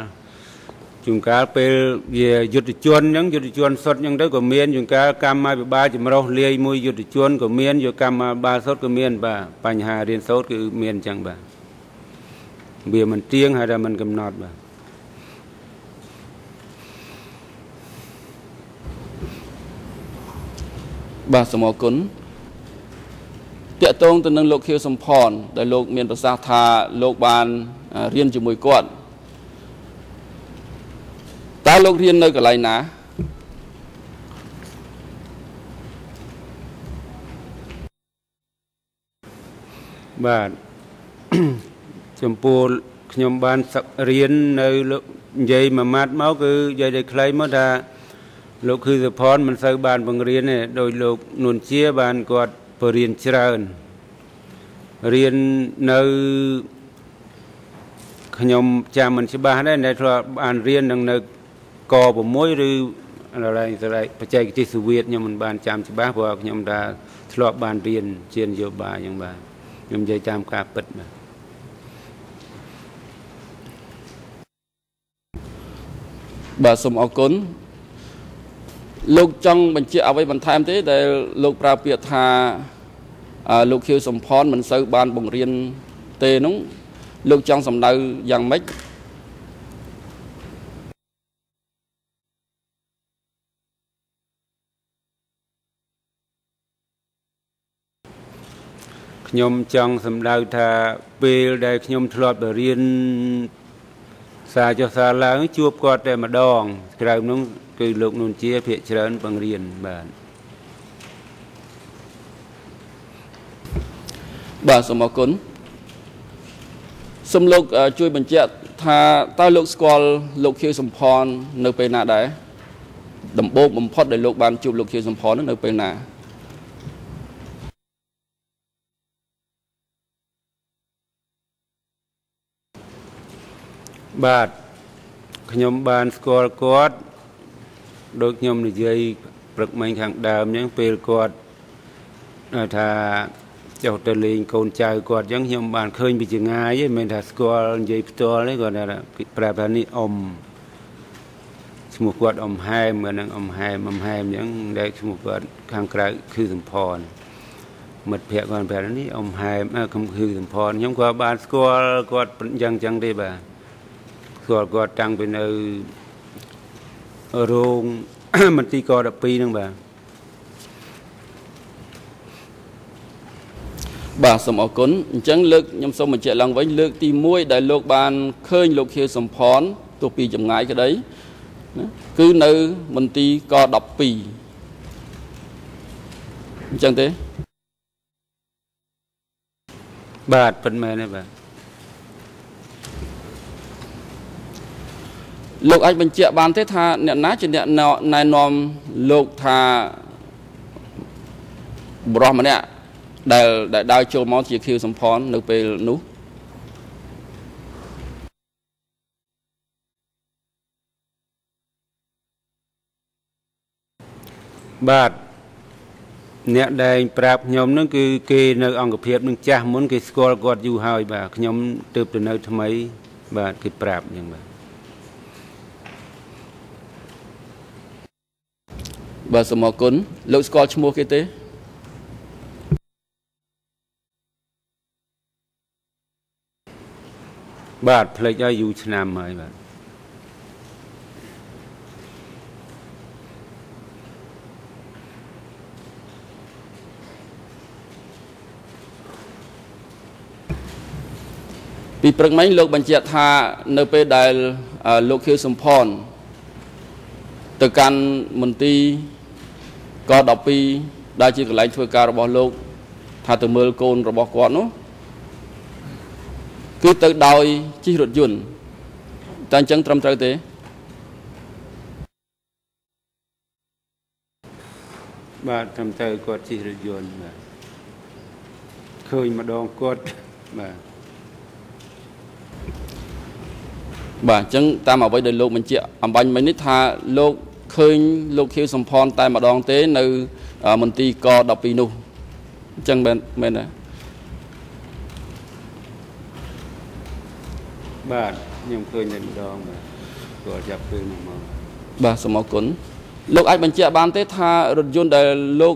ជួនកាលពេលវាយុទ្ធជនអញ្ចឹងយុទ្ធជនសុទ្ធអញ្ចឹងទៅក៏មានជួនកាលកម្មាភិបាលចម្រុះលាយមួយយុទ្ធជនក៏មានយកកម្មាភិបាលសុទ្ធក៏មានបាទបញ្ហារៀនសូត្រគឺមានអញ្ចឹងបាទវាមិនទៀងហើយតែមិនកំណត់បាទ បាទសូមអរគុណតកតងទៅនឹងលោកខៀវសំផនដែលលោកមានប្រសាសន៍ថាលោកបានរៀនជាមួយគាត់តើលោករៀននៅកន្លែងណាបាទចំពោះខ្ញុំបានរៀននៅនិយាយមួយម៉ាត់មកគឺនិយាយតែខ្លីមកថា លោកគឺសុផនមិនសូវបានបង្រៀនទេដោយលោកនួនជាបានគាត់បរៀនច្រើនរៀននៅខ្ញុំចាំមិនច្បាស់ដែរតែធ្លាប់បានរៀននឹងនៅក6ឬកន្លែងស្រ័យបច្ចេកទេសសូវៀតខ្ញុំមិនបានចាំច្បាស់ព្រោះខ្ញុំថាធ្លាប់បានរៀនជានយោបាយយ៉ាងបាទខ្ញុំនិយាយតាមការពិតបាទបាទសូមអរគុណ លោកចង់បញ្ជាក់អ្វីបន្ថែមទេដែលលោកប្រើពាក្យថាលោកខៀវសំផនមិនសូវបានបង្រៀនទេនោះលោកចង់សម្ដៅយ៉ាងម៉េចខ្ញុំចង់សម្ដៅថាពេលដែលខ្ញុំធ្លាប់ទៅរៀនសារចុះសារឡើងជួបគាត់តែម្ដងក្រៅនោះ គឺលោកនួនជាភាកច្រើនបង្រៀនបាទបាទសូមអរគុណសូមលោកជួយបញ្ជាក់ថាតើលោកស្គាល់លោកខៀវសំផននៅពេលណាដែរដំបូងបំផុតដែលលោកបានជួបលោកខៀវសំផននៅពេលណាបាទខ្ញុំបានស្គាល់គាត់ ដូចខ្ញុំនិយាយព្រឹកមិញខាងដើមអញ្ចឹងពេលគាត់ថាចុះទៅលេងកូនចៅគាត់អញ្ចឹងខ្ញុំបានឃើញពីចងាយឯងមិនមែនថាស្គាល់និយាយផ្ទាល់ទេគាត់ថាប្រាប់ថានេះអ៊ំឈ្មោះគាត់អ៊ំហែមហ្នឹងអ៊ំហែមអ៊ំហែមអញ្ចឹងដែលឈ្មោះគាត់ខាងក្រៅគឺសំផនមិត្តភក្តិគាត់ប្រាប់នេះអ៊ំហែមគឺសំផនខ្ញុំក៏បានស្គាល់គាត់អញ្ចឹងអញ្ចឹងទេបាទស្គាល់គាត់តាំងពីនៅ រោងមន្ទីរក12ហ្នឹងបាទបាទសូមអរគុណអញ្ចឹងលើកខ្ញុំសូមបញ្ជាក់ឡើងវិញលើកទី1ដែលលោកបានឃើញលោកខៀវសំផនទោះពីចម្ងាយក្តីណាគឺនៅមន្ទីរក12អញ្ចឹងទេបាទពិតមែនទេបាទ លោកអាចបញ្ជាក់បានទេថាអ្នកណាជាអ្នកណែនាំលោកថាបរិះម្នាក់ដែលដែលដើរចូលមកជាខៀវសំផននៅពេលនោះបាទអ្នកដែលប្រាប់ខ្ញុំហ្នឹងគឺគេនៅអង្គភាពនឹងចាស់មុនគេស្គាល់គាត់យូរហើយបាទខ្ញុំទើបទៅនៅថ្មី បាទគេប្រាប់អញ្ចឹងបាទ បាទសូមអរគុណលោកស្គាល់ឈ្មោះគេទេបាទផ្លេចឲ្យយូរឆ្នាំហើយបាទពីព្រឹកមិញលោកបញ្ជាក់ថានៅពេលដែលអឺលោកខៀវសំផនទៅកាន់មន្ទីរ ក12ដែលជាកន្លែងធ្វើការរបស់លោក ថាទៅមើលកូនរបស់គាត់នោះគឺទៅដោយជិះរថយន្តតែអញ្ចឹងត្រឹមត្រូវទេបាទត្រឹមត្រូវគាត់ជិះរថយន្តបាទឃើញម្ដងគាត់បាទបាទអញ្ចឹងតាមអ្វីដែលលោកបញ្ជាក់អំបញ្ញមិញនេះថាលោក ឃើញលោកខៀវសំផនតែម្ដងទេនៅអឺមន្ទីរក12នោះអញ្ចឹងមែនមែនទេបាទខ្ញុំឃើញតែម្ដងបាទគាត់ចាប់ពេលនោះមកបាទសូមអរគុណលោកអាចបញ្ជាក់បានទេថារថយន្តដែលលោក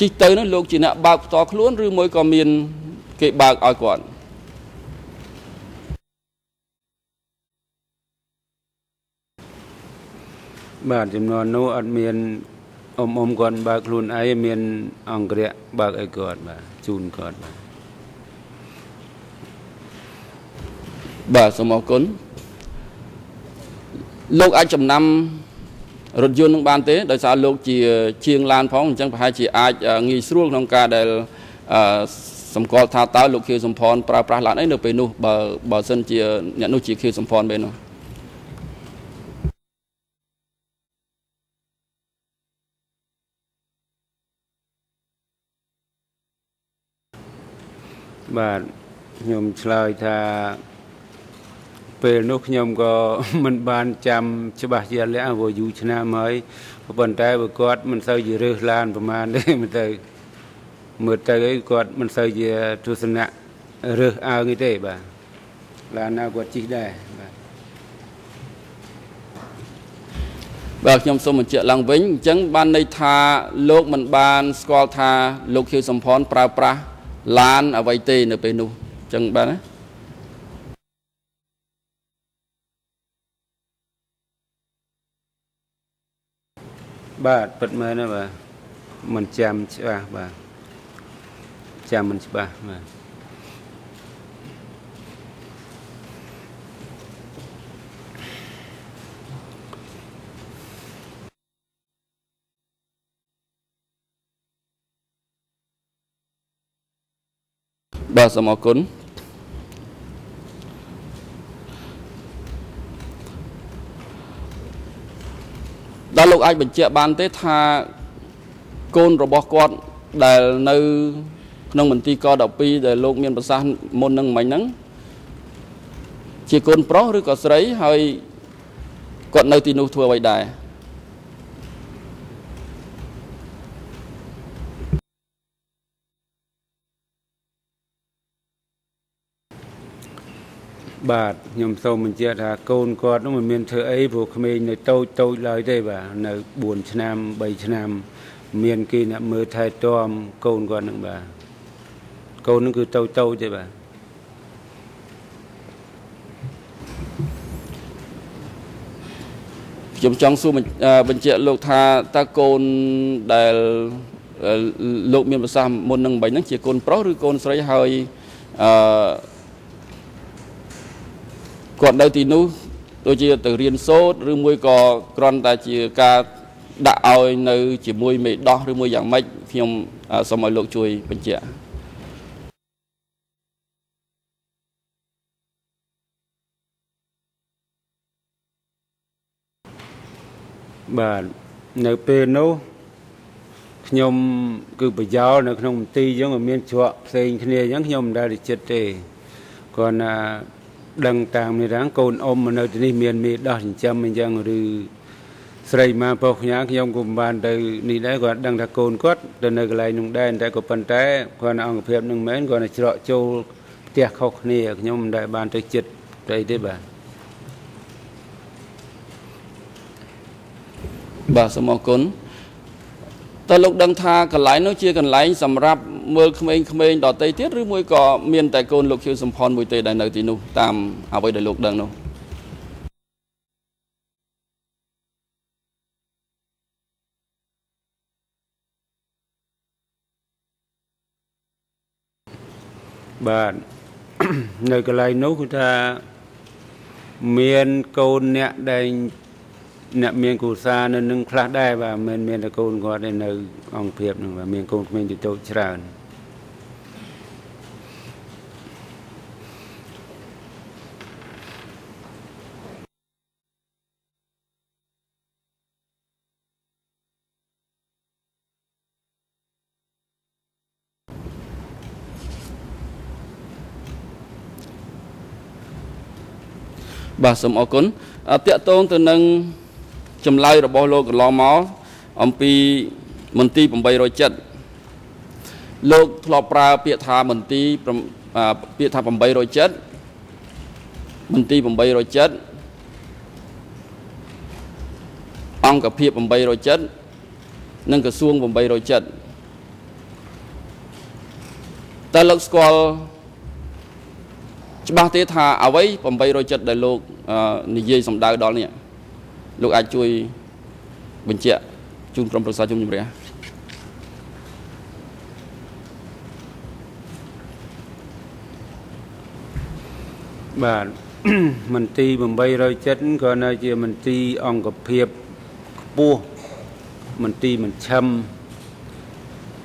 ជិះទៅនោះលោកជាអ្នកបើកផ្ទាល់ខ្លួនឬមួយក៏មាន គេបើកឲ្យគាត់ បាទចំនួននោះអត់មានអ៊ំអ៊ំគាត់បើកខ្លួនឯងមាន អង្គរៈបើកឲ្យគាត់បាទជូនគាត់បាទបាទសូមអរគុណលោកអាចចំណាំរថយន្តនឹងបានទេដោយសារលោកជាជាងឡានផងអញ្ចឹងប្រហែលជាអាចអឺងាយស្រួលក្នុងការដែលអឺសម្គាល់ថាតើលោកខៀវសំផនប្រើប្រាស់ឡានអីនៅពេលនោះបើបើសិនជាអ្នកនោះជាខៀវសំផនមែននោះ បាទខ្ញុំឆ្លើយថាពេលនោះខ្ញុំក៏មិនបានចាំច្បាស់ជាក់លាក់ព្រោះយូរឆ្នាំហើយក៏ប៉ុន្តែបើគាត់មិនសូវជារើសឡានប្រហែលទេមើលទៅមើលទៅអីគាត់មិនសូវជាទស្សនៈរើសអើងអីទេបាទឡានណាគាត់ជិះដែរបាទបាទខ្ញុំសូមបញ្ជាក់ឡើងវិញអញ្ចឹងបានន័យថាលោកមិនបានស្គាល់ថាលោកខៀវសំផនប្រើប្រាស់ ឡានអ្វីទេនៅពេលនោះអញ្ចឹងបាទណាបាទពិតមែនណាបាទមិនចាំច្បាស់បាទចាំមិនច្បាស់បាទ បាទសូមអរគុណដល់លោកអាចបញ្ជាក់បានទេថាកូនរបស់គាត់ដែលនៅក្នុងមន្ទីរក12ដែលលោកមានប្រសាសន៍មុននឹងមិញហ្នឹងជាកូនប្រុសឬក៏ស្រីហើយគាត់នៅទីនោះធ្វើអ្វីដែរ បាទខ្ញុំសូមបញ្ជាក់ថាកូនគាត់នោះមិនមានធ្វើអីព្រោះក្មេងនៅតូចតូចឡើយទេបាទនៅ4ឆ្នាំ3ឆ្នាំ មានគេអ្នកមើលថែទាំកូនគាត់នឹងបាទកូននឹងគឺតូចតូចទេបាទខ្ញុំចង់សួរបញ្អឺបញ្ជាក់លោកថាតើកូនដែលអឺលោកមានប្រសាសន៍មុននឹងមិញហ្នឹងជាកូនប្រុសឬកូនស្រីហើយអឺ គាត់នៅទីនោះដូចជាទៅរៀនសូត្រឬមួយក៏គ្រាន់តែជាការដាក់ឲ្យនៅជាមួយមេដោះឬមួយយ៉ាងម៉េចខ្ញុំអឺសូមឲ្យលោកជួយបញ្ជាក់បាទនៅពេលនោះខ្ញុំគឺប្រយោលនៅក្នុងមន្ទីរអញ្ចឹងក៏មានជ្រក់ផ្សេងគ្នាអញ្ចឹងខ្ញុំមិនដែលចិត្តទេគ្រាន់តែ ដឹងតាមនេះ rằng កូនអ៊ំនៅទីនេះមានមេដោះចិញ្ចឹមអញ្ចឹងឬស្រីមកប្រុសខ្ញាខ្ញុំក៏មិនបានទៅនេះដែរគាត់ដឹងថាកូនគាត់ទៅនៅកន្លែងនោះដែរតែក៏ប៉ុន្តែគាត់អង្គភាពនឹងមែនគាត់តែច្រកចូលផ្ទះខុសគ្នាខ្ញុំមិនដែលបានទៅចិត្តទៅអីទេបាទបាទសូមអរគុណ តើលោកដឹងថាកន្លែងនោះជាកន្លែងសម្រាប់មើលក្មេងៗដតីទៀតឬមួយក៏មានតែកូនលោកខៀវសំផនមួយទេដែលនៅទីនោះតាមអ្វីដែលលោកដឹងនោះបាទនៅកន្លែងនោះគឺថាមានកូនអ្នកដែល អ្នកមានគូសារនៅនឹងខ្លះដែរបាទមិនមែនតែកូនគាត់ទេនៅ អង្គភាពនឹងបាទមានកូនក្មេងតូចៗច្រើនបាទសូមអរគុណអតកតងទៅនឹង ចម្លើយរបស់លោកកន្លងមកអំពីមន្ទីរ807លោកធ្លាប់ប្រើពាក្យថាមន្ទីរប្រំអ่าពាក្យថា807មន្ទីរ807អង្គភាព807និងក្រសួង807តើលោកស្គាល់ច្បាស់ទេថាអ្វី807ដែលលោកអឺនិយាយសម្ដៅដល់នេះ លោកអាចជួយបញ្ជាក់ជូនក្រុមប្រឹក្សាជុំជម្រះបាទមន្ទីរ807ក៏នៅជាមន្ទីរអង្គភាពខ្ពស់មន្ទីរមញ្ឆឹម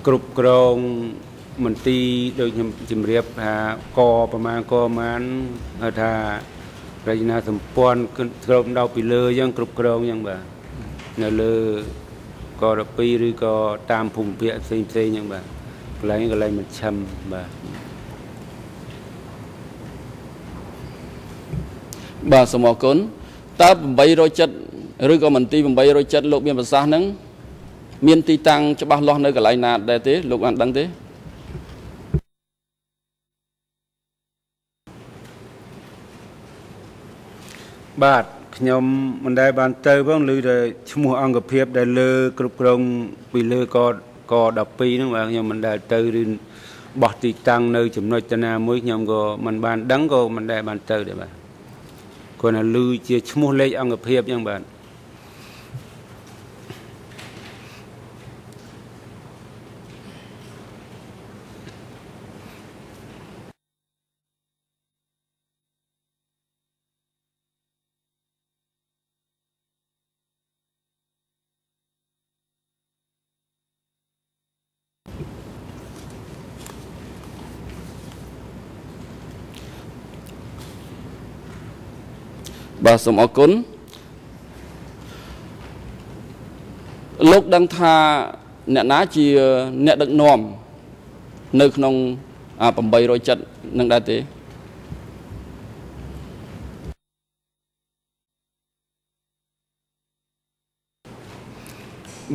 គ្រប់គ្រងមន្ទីរដូចខ្ញុំជម្រាបថាកប្រមាណកប្រមាណហៅថា រចនាសម្ព័ន្ធគ្រប់ដល់ពីលើអញ្ចឹងគ្រប់គ្រងអញ្ចឹងបាទនៅលើក12ឬក៏តាមភូមិភាគផ្សេងផ្សេងអញ្ចឹងបាទកន្លែងកន្លែងមជ្ឈិមបាទបាទសូមអរគុណតើ807ឬក៏មន្ទីរ807លោកមានប្រសាសន៍ហ្នឹងមានទីតាំងច្បាស់លាស់នៅកន្លែងណាដែរទេលោកបានដឹងទេ បាទខ្ញុំមិនដែលបានទៅផងឮតែឈ្មោះអង្គភាពដែលលើគ្រប់គ្រងពីលើកក12ហ្នឹងបាទខ្ញុំមិនដែលទៅឬបោះទីតាំងនៅ ចំណុចតាណាមួយខ្ញុំក៏មិនបានដឹងក៏មិនដែលបានទៅដែរបាទគាត់ថាឮជាឈ្មោះលេខអង្គភាពអញ្ចឹងបាទ បាទសូមអរគុណលោកដឹងថាអ្នកណាជាអ្នកដឹកនាំនៅក្នុងអា807នឹងដែរទេ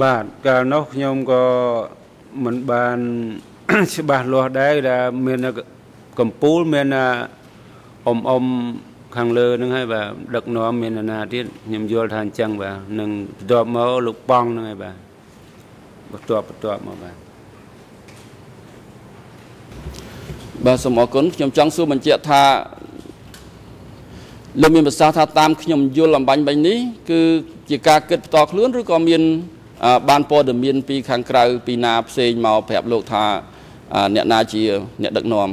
បាទកាលនោះខ្ញុំក៏មិនបានច្បាស់លាស់ដែរដែលមាននៅកំពូលមានអអ៊ំអ៊ំ ខាងលើហ្នឹងហើយបាទដឹកនាំមាននរណាទៀតខ្ញុំយល់ថាអញ្ចឹងបាទនឹងបន្ទាប់មកលោកប៉ង់ហ្នឹងហើយបាទបន្ទាប់បន្ទាប់មកបាទបាទសូមអរគុណខ្ញុំចង់សួរបញ្ជាក់ថាលោកមានប្រសាសន៍ថាតាមខ្ញុំយល់អំបញ្ញបាញ់នេះគឺជាការគិតផ្ទាល់ខ្លួនឬក៏មានអឺបានព័ត៌មានពីខាងក្រៅពីណាផ្សេងមកប្រាប់លោកថាអឺអ្នកណាជាអ្នកដឹកនាំ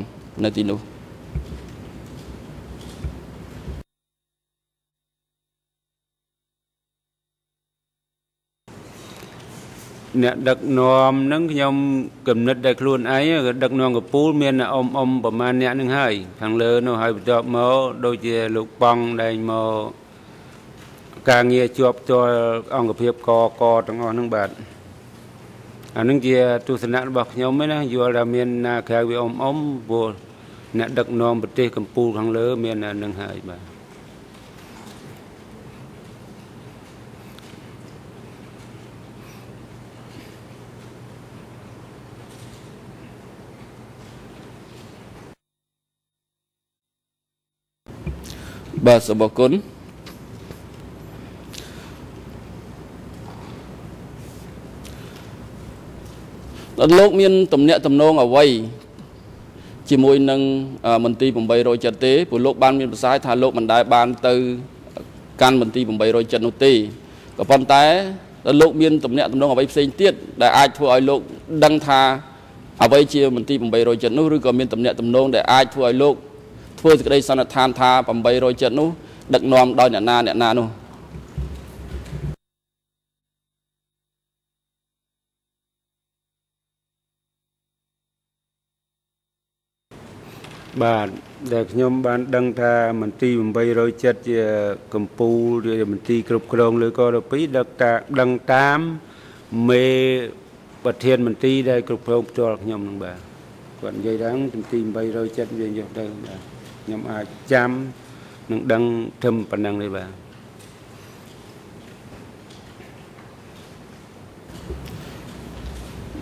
នៅទីនោះ អ្នកដឹកនាំហ្នឹងខ្ញុំគំនិតតែខ្លួនឯងក៏ដឹកនាំកពូលមានអ៊ំអ៊ំប្រហែលអ្នកហ្នឹងហើយខាងលើនោះហើយបន្ទាប់មកដូចជាលោកប៉ង់ដែលមកការងារជាប់ផ្ទាល់អង្គភាពកកទាំងអស់ហ្នឹងបាទអានឹងជាទស្សនៈរបស់ខ្ញុំឯណាយល់ថាមានណាក្រៅវាអ៊ំអ៊ំព្រោះអ្នកដឹកនាំប្រទេសកម្ពុជាខាងលើ មានអានឹងហើយបាទ បាទសូមអរគុណដល់លោកមានទំនាក់ទំនងអ្វីជាមួយនឹងមន្ទីរ807ទេព្រោះលោកបានមានប្រសាសន៍ថាលោកមិនដែលបានទៅកាន់មន្ទីរ807នោះទេក៏ប៉ុន្តែដល់លោកមានទំនាក់ទំនងអ្វីផ្សេងទៀតដែលអាចធ្វើឲ្យលោកដឹងថាអ្វីជាមន្ទីរ807នោះឬក៏មានទំនាក់ទំនងដែលអាចធ្វើឲ្យលោក ធ្វើសេចក្តីសន្និដ្ឋានថា807នោះដឹកនាំដោយអ្នកណាអ្នកណានោះបាទដែលខ្ញុំបានដឹងថាមន្ទីរ807ជាកម្ពុជាជាមន្ទីរគ្រប់គ្រងលើក12ដឹកតាដឹងតាមមេប្រធានមន្ទីរដែលគ្រប់គ្រងផ្ទាល់ខ្ញុំនឹងបាទគាត់និយាយថាមន្ទីរ807វាយកទៅបាទ ខ្ញុំអាចចាំនឹងដឹងធឹមប៉ុណ្ណឹងទេបាទ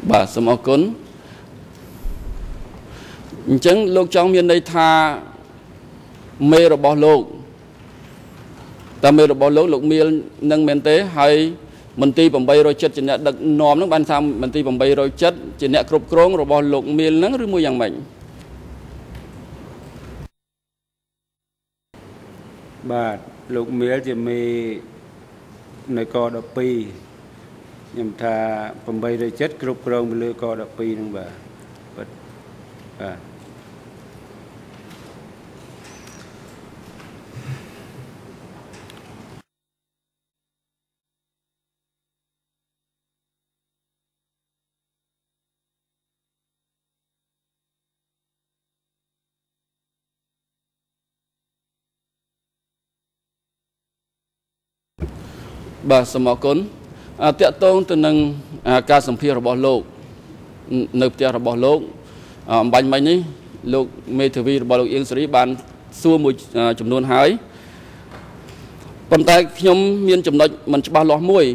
បាទសូមអរគុណអញ្ចឹងលោកចង់មានន័យថាមេរបស់លោកតើមេរបស់លោកលោកមាននឹងមែនទេហើយមន្ទីរ807ជាអ្នកដឹកនាំនឹងបានថាមន្ទីរ807ជាអ្នកគ្រប់គ្រងរបស់លោកមាននឹងឬមួយយ៉ាងម៉េច បាទលោកមៀលជាមេនៅក12ខ្ញុំថា807គ្រប់គ្រងទៅលើក12ហ្នឹងបាទបាទ បាទបាទសូមអរគុណតកតងទៅនឹងការសម្ភាសរបស់លោកនៅផ្ទះរបស់លោកអំបញ្ញមិញនេះលោកមេធាវីរបស់លោកអៀងសេរីបានសួរមួយចំនួនហើយប៉ុន្តែខ្ញុំមានចំណុចមិនច្បាស់លាស់មួយ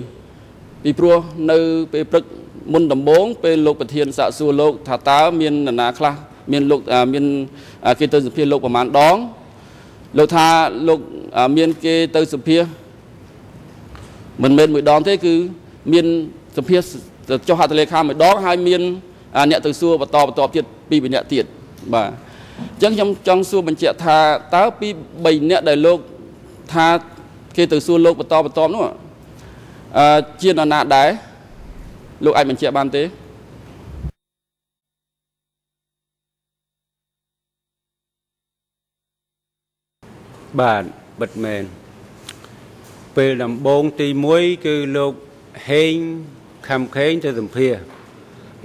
ពីព្រោះនៅពេលព្រឹកមុនដំបូងពេលលោកប្រធានសាកសួរលោកថាតើមាននរណាខ្លះមានលោកមានគេទៅសម្ភាសលោកប្រមាណដងលោកថាលោកមានគេទៅសម្ភាស មិនមែនមួយដងទេគឺមានសម្ភារចុះហត្ថលេខាមួយដងហើយមានអ្នកទៅសួរបន្តបន្តទៀតពីរអ្នកទៀតបាទអញ្ចឹងខ្ញុំចង់សួរបញ្ជាក់ថាតើពី3អ្នកដែលលោកថាគេទៅសួរលោកបន្តបន្តនោះអឺជានរណាដែរលោកអាចបញ្ជាក់បានទេបាទបិទមែន ពេលដំបូងទី1គឺលោកហេងខំខេងទៅសម្ភារ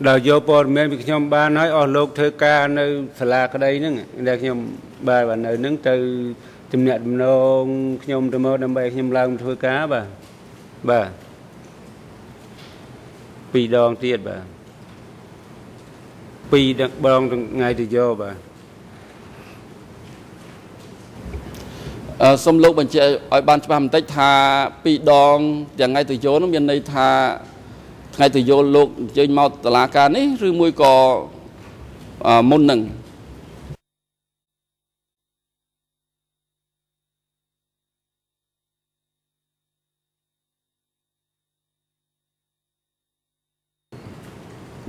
ដល់យកព័ត៌មានពីខ្ញុំបានហើយអស់លោកធ្វើការនៅសាលាក្តីហ្នឹងដែលខ្ញុំបាទបាទនៅហ្នឹងទៅជំនាក់ដំណងខ្ញុំទៅមកដើម្បីខ្ញុំឡើងធ្វើការបាទបាទពីរដងទៀតបាទពីរដងថ្ងៃទៅយកបាទ សូមលោកបញ្ជាក់ឲ្យបានច្បាស់បន្តិចថាពីរដងទាំងថ្ងៃទៅយកនោះមានន័យថាថ្ងៃទៅយកលោកអញ្ជើញមកតឡាការនេះឬមួយក៏មុននឹង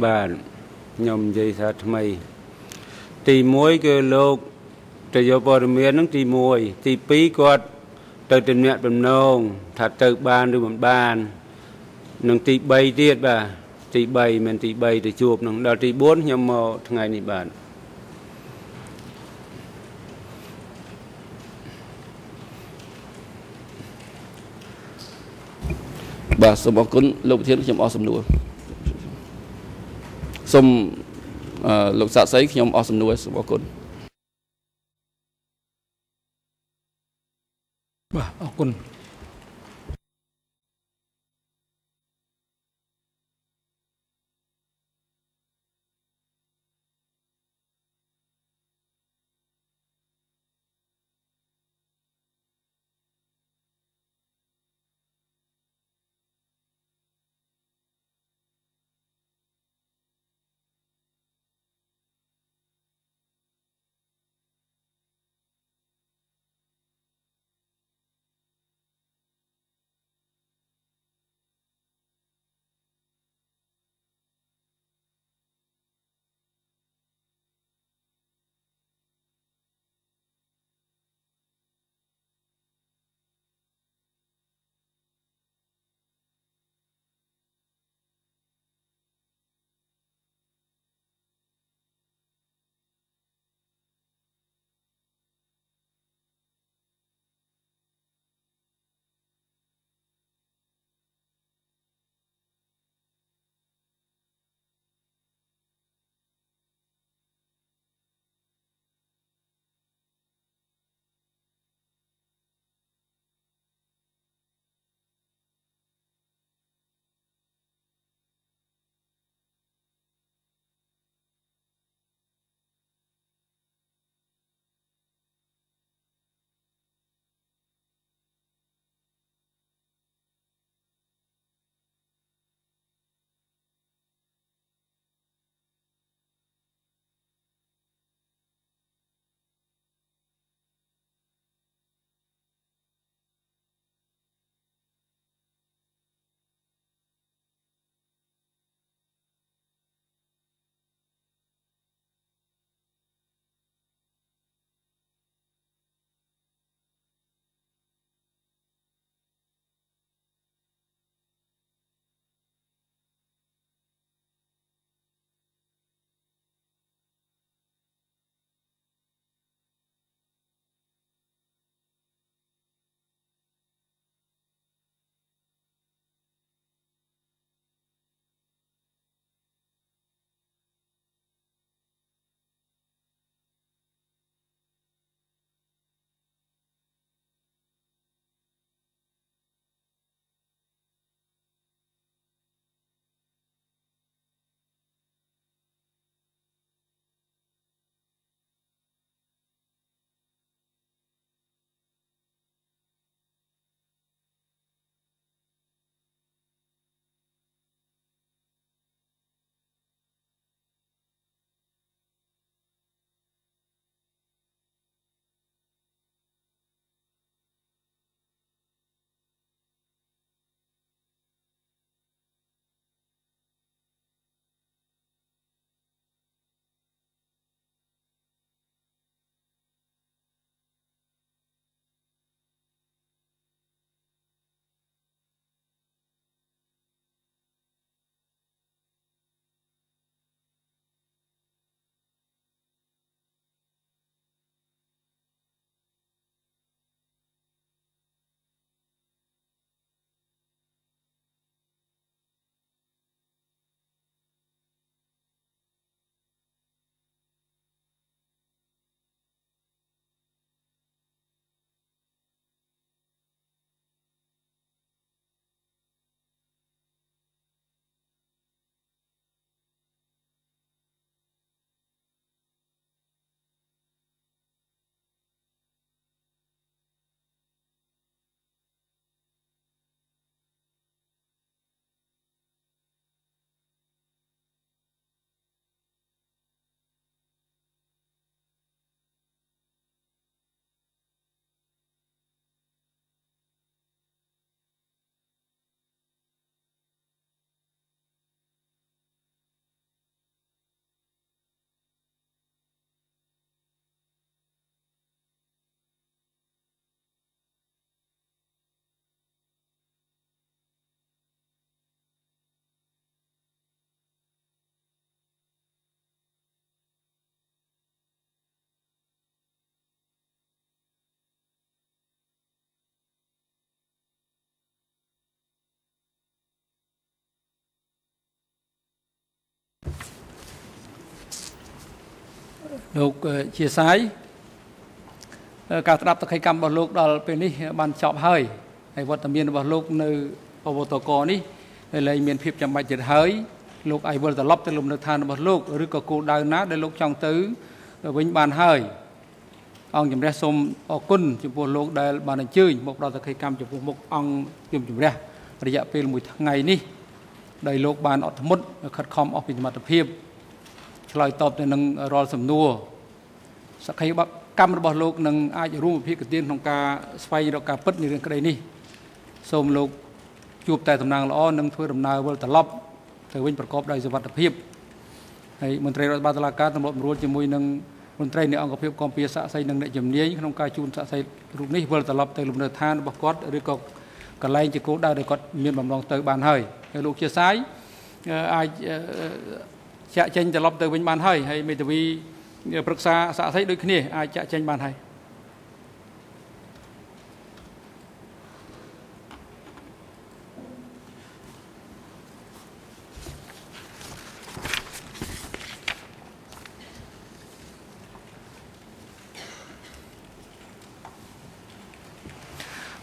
បាទខ្ញុំនិយាយថាថ្មី ទី1គឺលោក ទៅយកព័ត៌មានហ្នឹងទី1ទី2គាត់ទៅទំនាក់ទំនងថាទៅបានឬមិនបាននឹងទី3ទៀតបាទទី3មិនទី3ទៅជួបនឹងដល់ទី4ខ្ញុំមកថ្ងៃនេះបាទបាទសូមអរគុណលោកប្រធានខ្ញុំអស់សំណួរសូមលោកសាក់សីខ្ញុំអស់សំណួរសូមអរគុណ បា លោកជាសាយការស្ដាប់តក្កកម្មរបស់លោកដល់ពេលនេះបានចប់ហើយហើយវត្តមានរបស់លោកនៅអវតកនេះលែងមានភាពចាំបាច់ទៀតហើយលោកអាចវិលត្រឡប់ទៅលំនៅឋានរបស់លោកឬក៏គោលដៅណាដែលលោកចង់ទៅវិញបានហើយអង្គជំរះសូមអរគុណចំពោះលោកដែលបានអញ្ជើញមកដល់សក្ខីកម្មចំពោះមុខអង្គជំជំរះរយៈពេលមួយថ្ងៃនេះដោយលោកបានអត់ធ្មត់ខិតខំអស់ពីសមត្ថភាព ឆ្លើយតបទៅនឹងរាល់សំណួរសក្ខីកម្មរបស់លោកនឹងអាចរួមវិភាគទានក្នុងការស្វែងរកការពិតនៃរឿងក្តីនេះសូមលោកជួបតែតំណាងល្អនិងធ្វើដំណើរវិលត្រឡប់ទៅវិញប្រកបដោយសុវត្ថិភាពហើយមន្ត្រីរដ្ឋបាលតុលាការទំលាប់រួលជាមួយនឹងមន្ត្រីនៃអង្គភាពកម្ពុជាសាក់សីនិងអ្នកជំនាញក្នុងការជូនសាក់សីរូបនេះវិលត្រឡប់ទៅលំនៅឋានរបស់គាត់ឬក៏កន្លែងជាគោលដៅដែលគាត់មានបំណងទៅបានហើយហើយលោកជាសាយអាច ចាក់ចេញត្រឡប់ទៅវិញបានហើយហើយមេធាវីប្រឹក្សាសាក់សីដូចគ្នាអាចចាក់ចេញបានហើយ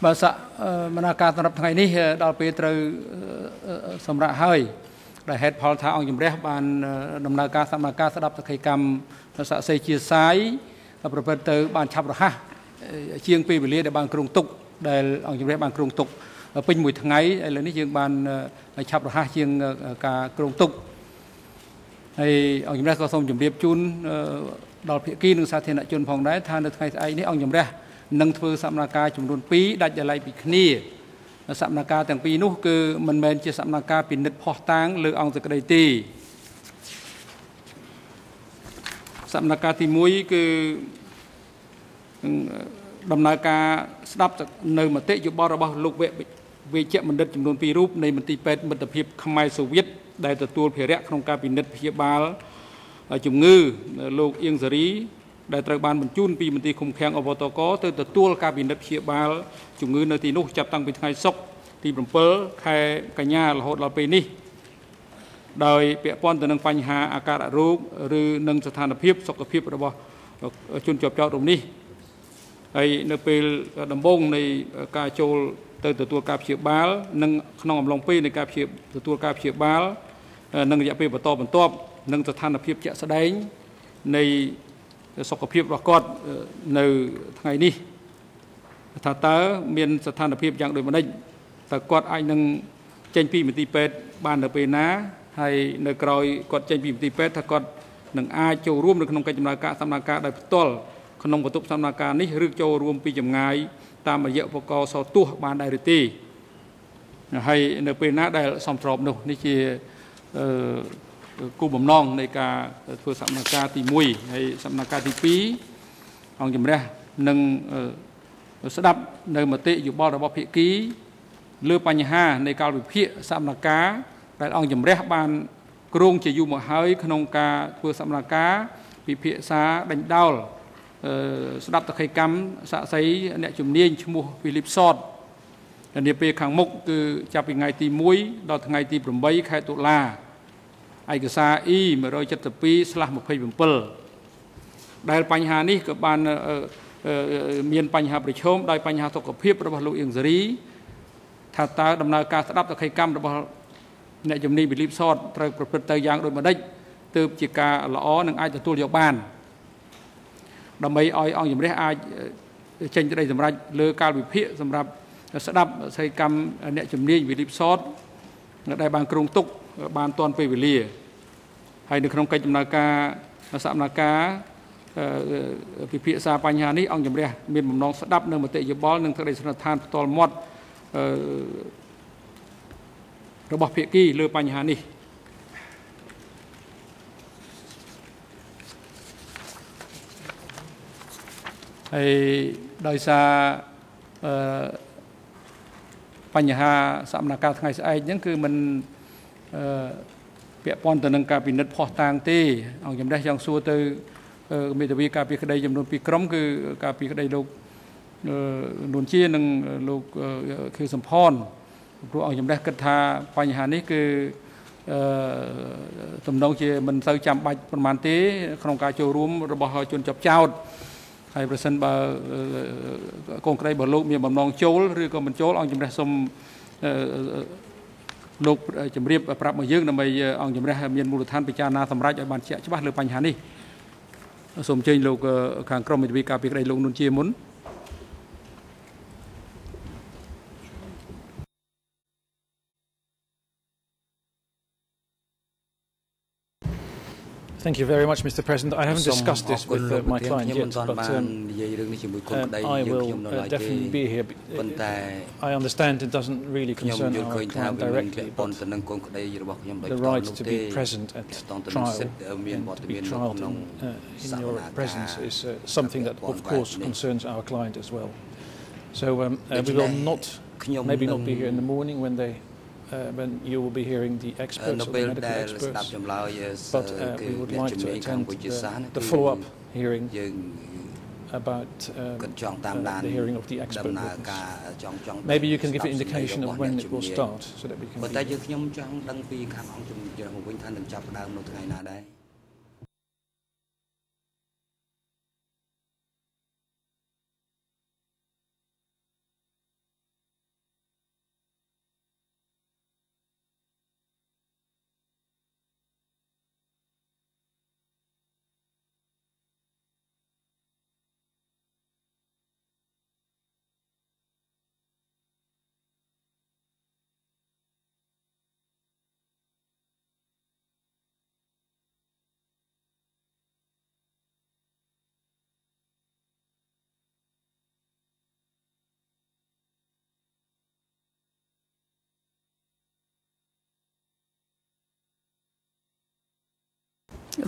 បើសមនាការសម្រាប់ថ្ងៃនេះដល់ពេលត្រូវសម្រាប់ហើយ ដែលហេតុផលថាអង្គជំរះបានដំណើរការសមនាការស្ដាប់សក្ខីកម្មស័ក្តិសិទ្ធិជាសាយប្រព្រឹត្តទៅបានឆាប់រហ័សជាងពេលវេលាដែលបានគ្រោងទុកដែលអង្គជំរះបានគ្រោងទុកពេញមួយថ្ងៃឥឡូវនេះយើងបានឆាប់រហ័សជាងការគ្រោងទុកហើយអង្គជំរះក៏សូមជម្រាបជូនដល់ភាគីនិងសាធារណជនផងដែរថានៅថ្ងៃស្អែកនេះអង្គជំរះនឹងធ្វើសកម្មភាពចំនួន2ដាច់ដោយឡែកពីគ្នា សកម្មភាពទាំងពីរនោះគឺមិនមែនជាសកម្មភាពពិនិត្យផុសតាងលើអង្គសក្តិទេសកម្មភាពទី1គឺដំណើរការស្ដាប់នៅមតិយោបល់របស់លោកវេវេជ្ជបណ្ឌិតចំនួន2រូបនៃមន្ទីរពេទ្យមិត្តភាពខ្មែរសូវៀតដែលទទួលភារៈក្នុងការពិនិត្យព្យាបាលជំងឺលោកអៀងសេរី ដែលត្រូវបានបញ្ជូនពីមន្ទីរឃុំឃាំងអវតកទៅទទួលការពិនិត្យព្យាបាលជំងឺនៅទីនោះចាប់តាំងពីថ្ងៃសុក្រទី7ខែកញ្ញារហូតដល់ពេលនេះដោយពាក់ព័ន្ធទៅនឹងបញ្ហាអាការៈរោគឬនឹងស្ថានភាពសុខភាពរបស់ជនជាប់ចោតរំនេះហើយនៅពេលដំបូងនៃការចូលទៅទទួលការព្យាបាលនិងក្នុងអំឡុងពេលនៃការព្យាទទួលការព្យាបាលនិងរយៈពេលបន្តបន្ទាប់និងស្ថានភាពជាក់ស្ដែងនៃ សុខភាពរបស់គាត់នៅថ្ងៃនេះថាតើមានស្ថានភាពយ៉ាងដូចម្ដេចតើគាត់អាចនឹងចេញពីមន្ទីរពេទ្យបាននៅពេលណាហើយនៅក្រោយគាត់ចេញពីមន្ទីរពេទ្យថាគាត់នឹងអាចចូលរួមនៅក្នុងកិច្ចដំណើរការសម្ដែងការដោយផ្ទាល់ក្នុងបន្ទប់សម្ដែងការនេះឬចូលរួមពីចម្ងាយតាមរយៈឧបករណ៍សោទស្សន៍បានដែរឬទេហើយនៅពេលណាដែលសំស្របនោះនេះជាអឺ គោលបំណងនៃការធ្វើសកម្មភាពទី1ហើយសកម្មភាពទី2អង្គជំរះនឹងស្ដាប់នៅមតិយោបល់របស់ភាគីលើបញ្ហានៃការវិភាគសកម្មភាពដែលអង្គជំរះបានគ្រោងជាយូរមកហើយក្នុងការធ្វើសកម្មភាពពិភាក្សាដេញដោលស្ដាប់តក្កកម្មសាក់សីអ្នកជំនាញឈ្មោះ Philip Sot នាពេលខាងមុខគឺចាប់ពីថ្ងៃទី1ដល់ថ្ងៃទី8ខែតុលា ឯកសារ E 172/27ដែលបញ្ហានេះក៏បានមានបញ្ហាប្រឈមដោយបញ្ហាសុខភាពរបស់លោកអៀងសេរីថាតើដំណើរការស្ដាប់សក្ខីកម្មរបស់អ្នកជំនាញវិលីបសតត្រូវប្រព្រឹត្តទៅយ៉ាងដូចម្ដេចទើបជាការល្អនិងអាចទទួលយកបានដើម្បីឲ្យអង្គជំរះអាចចេញក្តីសម្រេចលើការវិភាគសម្រាប់ស្ដាប់សក្ខីកម្មអ្នកជំនាញវិលីបសតដែលបានគ្រោងទុក បានទាន់ពេលវេលាហើយនៅក្នុងកិច្ចដំណើរការសកម្មភាពពិភាក្សាបញ្ហានេះអង្គជំរះមានបំណងស្ដាប់នៅមតិយោបល់និងក្តីសន្និដ្ឋានផ្ទាល់មាត់របស់ភាគីលើបញ្ហានេះហើយដោយសារអឺបញ្ហាសមនកម្មថ្ងៃស្អែកហ្នឹងគឺมันអឺ ពាក់ព័ន្ធទៅនឹងការពិនិត្យផោះតាងទេអង្គជំរះចង់សួរទៅមេធាវីការពីក្តីចំនួន2ក្រុមគឺការពីក្តីលោកនួនជានិងលោកខៀវសំផនព្រោះអង្គជំរះគិតថាបញ្ហានេះគឺអឺទំនងជាមិនសូវចាំបាច់ប្រហែលទេ ក្នុងការចូលរួមរបស់ជនជាប់ចោតហើយប្រសិនបើកូនក្រីរបស់លោកមានបំណងចូលឬក៏មិនចូលអង្គជំរះសូមអឺ លោកជំរាបប្រាប់មកយើងដើម្បីអង្គជំរះមានមូលដ្ឋានពិចារណាសម្រាប់ឲ្យបានជាក់ច្បាស់លើបញ្ហានេះសូមអញ្ជើញលោកខាងក្រមមេធាវីការពីក្តីលោកនុនជាមុន Thank you very much, Mr. President. I haven't discussed this with uh, my client yet, but um, uh, I will uh, definitely be here. Uh, I understand it doesn't really concern our client directly, but the right to be present at trial and to be trialed in, uh, in your presence is uh, something that, of course, concerns our client as well. So um, we will not, maybe not be here in the morning when they uh, when you will be hearing the experts or the medical experts. But uh, we would like to attend the, the follow-up hearing about um, uh, the hearing of the expert witness. Maybe you can give an indication of when it will start so that we can...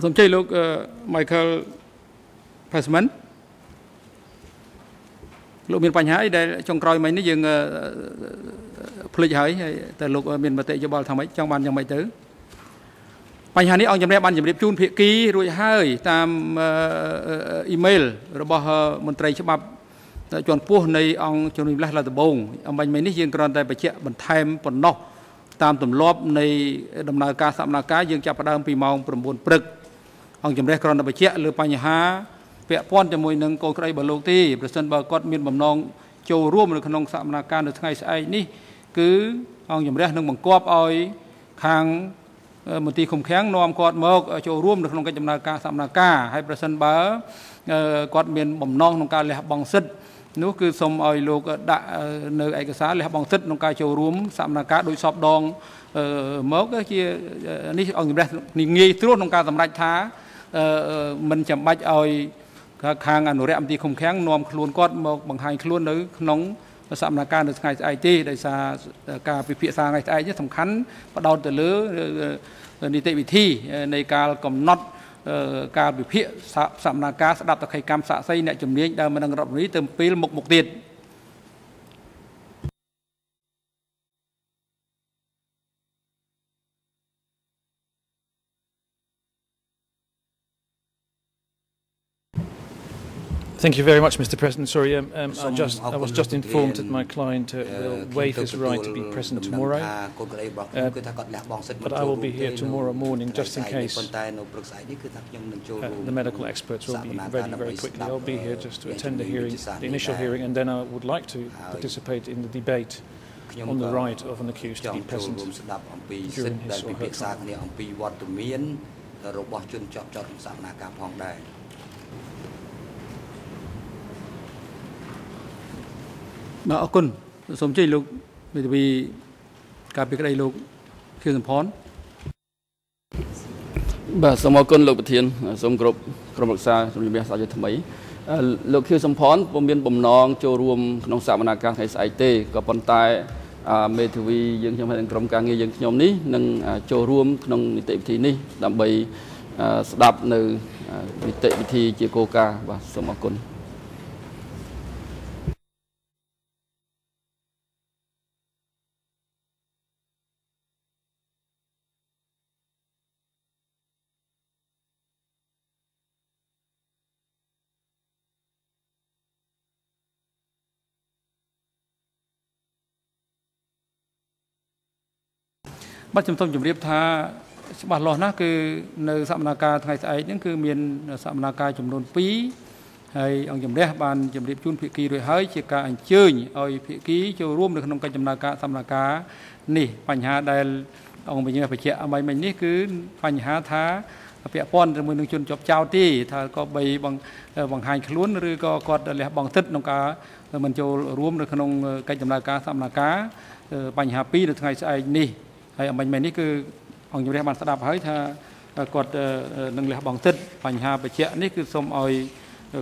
សូមជ័យលោក Michael Passman លោកមានបញ្ហាអីដែលចុងក្រោយមិញនេះយើងភ្លេចហើយហើយតែលោកមានមតិយោបល់ថាម៉េចចង់បានយ៉ាងម៉េចទៅបញ្ហានេះអង្គជំនះបានជម្រាបជូនភាគីរួចហើយតាមអ៊ីមែលរបស់មន្ត្រីច្បាប់ជាន់ខ្ពស់នៃអង្គជំនុំលេះឡាដំបងអំបញ្ញមិញនេះយើងគ្រាន់តែបញ្ជាក់បន្ថែមប៉ុណ្ណោះតាមទម្លាប់នៃដំណើរការសកម្មភាពយើងចាប់ផ្ដើមពីម៉ោង9ព្រឹក អង្គជំរះក្រណបញ្ជាក់លើបញ្ហាពាក់ព័ន្ធជាមួយនឹងកូនក្តីរបស់លោកទេប្រសិនបើគាត់មានបំណងចូលរួមនៅក្នុងសកម្មភាពនៅថ្ងៃស្អែកនេះគឺអង្គជំរះនឹងបង្គាប់ឲ្យខាងមន្ទីរឃុំឃាំងនាំគាត់មកចូលរួមនៅក្នុងកិច្ចដំណើរការសកម្មភាពហើយប្រសិនបើគាត់មានបំណងក្នុងការលះបង់សិទ្ធិនោះគឺសូមឲ្យលោកដាក់នៅឯកសារលះបង់សិទ្ធិក្នុងការចូលរួមសកម្មភាពដោយសពដងមកជានេះអង្គជំរះងាយស្រួលក្នុងការសម្រេចថា មិនចាំបាច់ឲ្យខាងអនុរិយមន្ត្រីឃុំឃាំងនាំខ្លួនគាត់មកបង្ហាញខ្លួននៅក្នុងសកម្មភាពនៅថ្ងៃស្អែកទេដោយសារការពិភាក្សាថ្ងៃស្អែកនេះសំខាន់បដោតទៅលើនីតិវិធីនៃការកំណត់ការវិភាគសកម្មភាពស្ដាប់តក្កកម្មសាក់សីអ្នកជំនាញដែលមិននឹងរដ្ឋមន្ត្រីទៅពេលមុខមុខទៀត Thank you very much, Mr. President. Sorry, um, um, I, just, I was just informed that my client uh, will waive his right to be present tomorrow. Uh, but I will be here tomorrow morning just in case uh, the medical experts will be ready very quickly. I'll be here just to attend the hearing, the initial hearing, and then I would like to participate in the debate on the right of an accused to be present during his or her trial. បស់ជនជាប់ចោតក្នុងសកម្មភាពផងដែរបាទអរគុណសូមជ័យលោកមេធាវីការពីក្តីលោកខៀវសំផនបាទសូមអរគុណលោកប្រធានសូមគោរពក្រុមរក្សាជំនុំជម្រះសាជាថ្មីលោកខៀវសំផនពុំមានបំណងចូលរួមក្នុងសកម្មភាពថ្ងៃស្អែកទេក៏ប៉ុន្តែមេធាវីយើងខ្ញុំហើយនឹងក្រុមការងារយើងខ្ញុំនេះនឹងចូលរួមក្នុងនីតិវិធីនេះដើម្បីស្ដាប់នៅនីតិវិធីជាគោលការណ៍បាទសូមអរគុណ បាទខ្ញុំសូមជម្រាបថាច្បាស់លាស់ណាស់គឺនៅសកម្មភាពថ្ងៃស្អែកហ្នឹងគឺមានសកម្មភាពចំនួន2ហើយអង្គជំរះបានជម្រាបជូនភាគីរួចហើយជាការអញ្ជើញឲ្យភាគីចូលរួមនៅក្នុងកិច្ចដំណើរការសកម្មភាពនេះបញ្ហាដែលអង្គវិញ្ញាបច្ចៈអមៃមិញនេះគឺបញ្ហាថាពាក់ព័ន្ធជាមួយនឹងជនជាប់ចោតទេថាក៏បីបង្ហាញខ្លួនឬក៏គាត់លះបង់សិទ្ធិក្នុងការមិនចូលរួមនៅក្នុងកិច្ចដំណើរការសកម្មភាពបញ្ហា2នៅថ្ងៃស្អែកនេះ ហើយអមិញមែននេះគឺអង្គជំរះបានស្ដាប់ហើយថាគាត់នឹងលះបង់សិទ្ធិបញ្ហាបច្ចៈនេះគឺសូមឲ្យ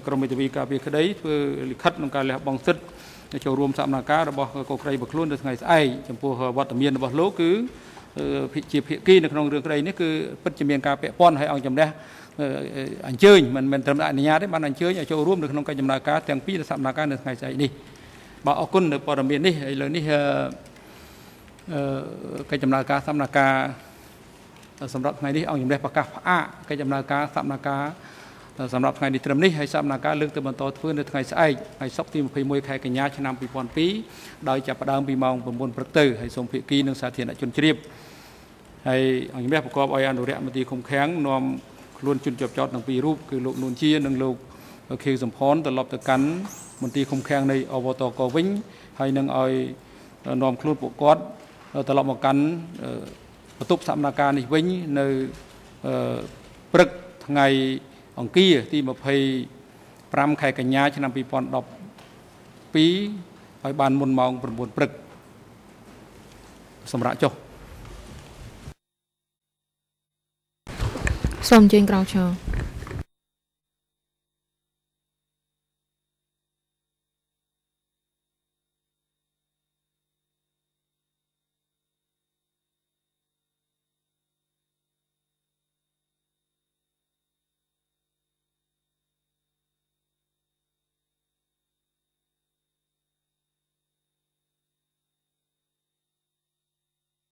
ក្រមមេធាវីការពារក្តីធ្វើលិខិតក្នុងការលះបង់សិទ្ធិចូលរួមសកម្មភាពរបស់កូក្រីបខ្លួននៅថ្ងៃស្អែកចំពោះវត្តមានរបស់លោកគឺជាភាគីនៅក្នុងរឿងក្តីនេះគឺពិតជាមានការពាក់ព័ន្ធហើយអង្គជំរះអញ្ជើញមិនមែនត្រឹមតែអនុញ្ញាតទេបានអញ្ជើញឲ្យចូលរួមនៅក្នុងកិច្ចដំណើរការទាំងពីរសកម្មភាពនៅថ្ងៃស្អែកនេះបាទអរគុណនៅព័ត៌មាននេះឥឡូវនេះ កិច្ចដំណើរការសកម្មភាពសម្រាប់ថ្ងៃនេះអង្គជំរះប្រកាសផ្អាកកិច្ចដំណើរការសកម្មភាពសម្រាប់ថ្ងៃនេះត្រឹមនេះហើយសកម្មភាពលើកទៅបន្តធ្វើនៅថ្ងៃស្អែកហើយសុក្រទី21ខែកញ្ញាឆ្នាំ2002ដោយចាប់ផ្ដើមពីម៉ោង9ព្រឹកទៅហើយសូមភាគីនិងសាធារណជនជ្រាបហើយអង្គជំរះប្រកបឲ្យអនុរិយមន្ត្រីឃុំឃាំងនាំខ្លួនជនជាប់ចោតទាំងពីររូបគឺលោកនួនជានិងលោកខេសំផនត្រឡប់ទៅកាន់មន្ទីរឃុំឃាំងនៃអវតកវិញហើយនឹងឲ្យនាំខ្លួនពួកគាត់ ត្រឡប់មកកាន់បន្ទប់សមនការនេះវិញនៅព្រឹកថ្ងៃអង្គារទី25ខែកញ្ញាឆ្នាំ2012ឲ្យបានមុនម៉ោង9ព្រឹកសម្រាប់ចុះសូមអញ្ជើញក្រោកឈរ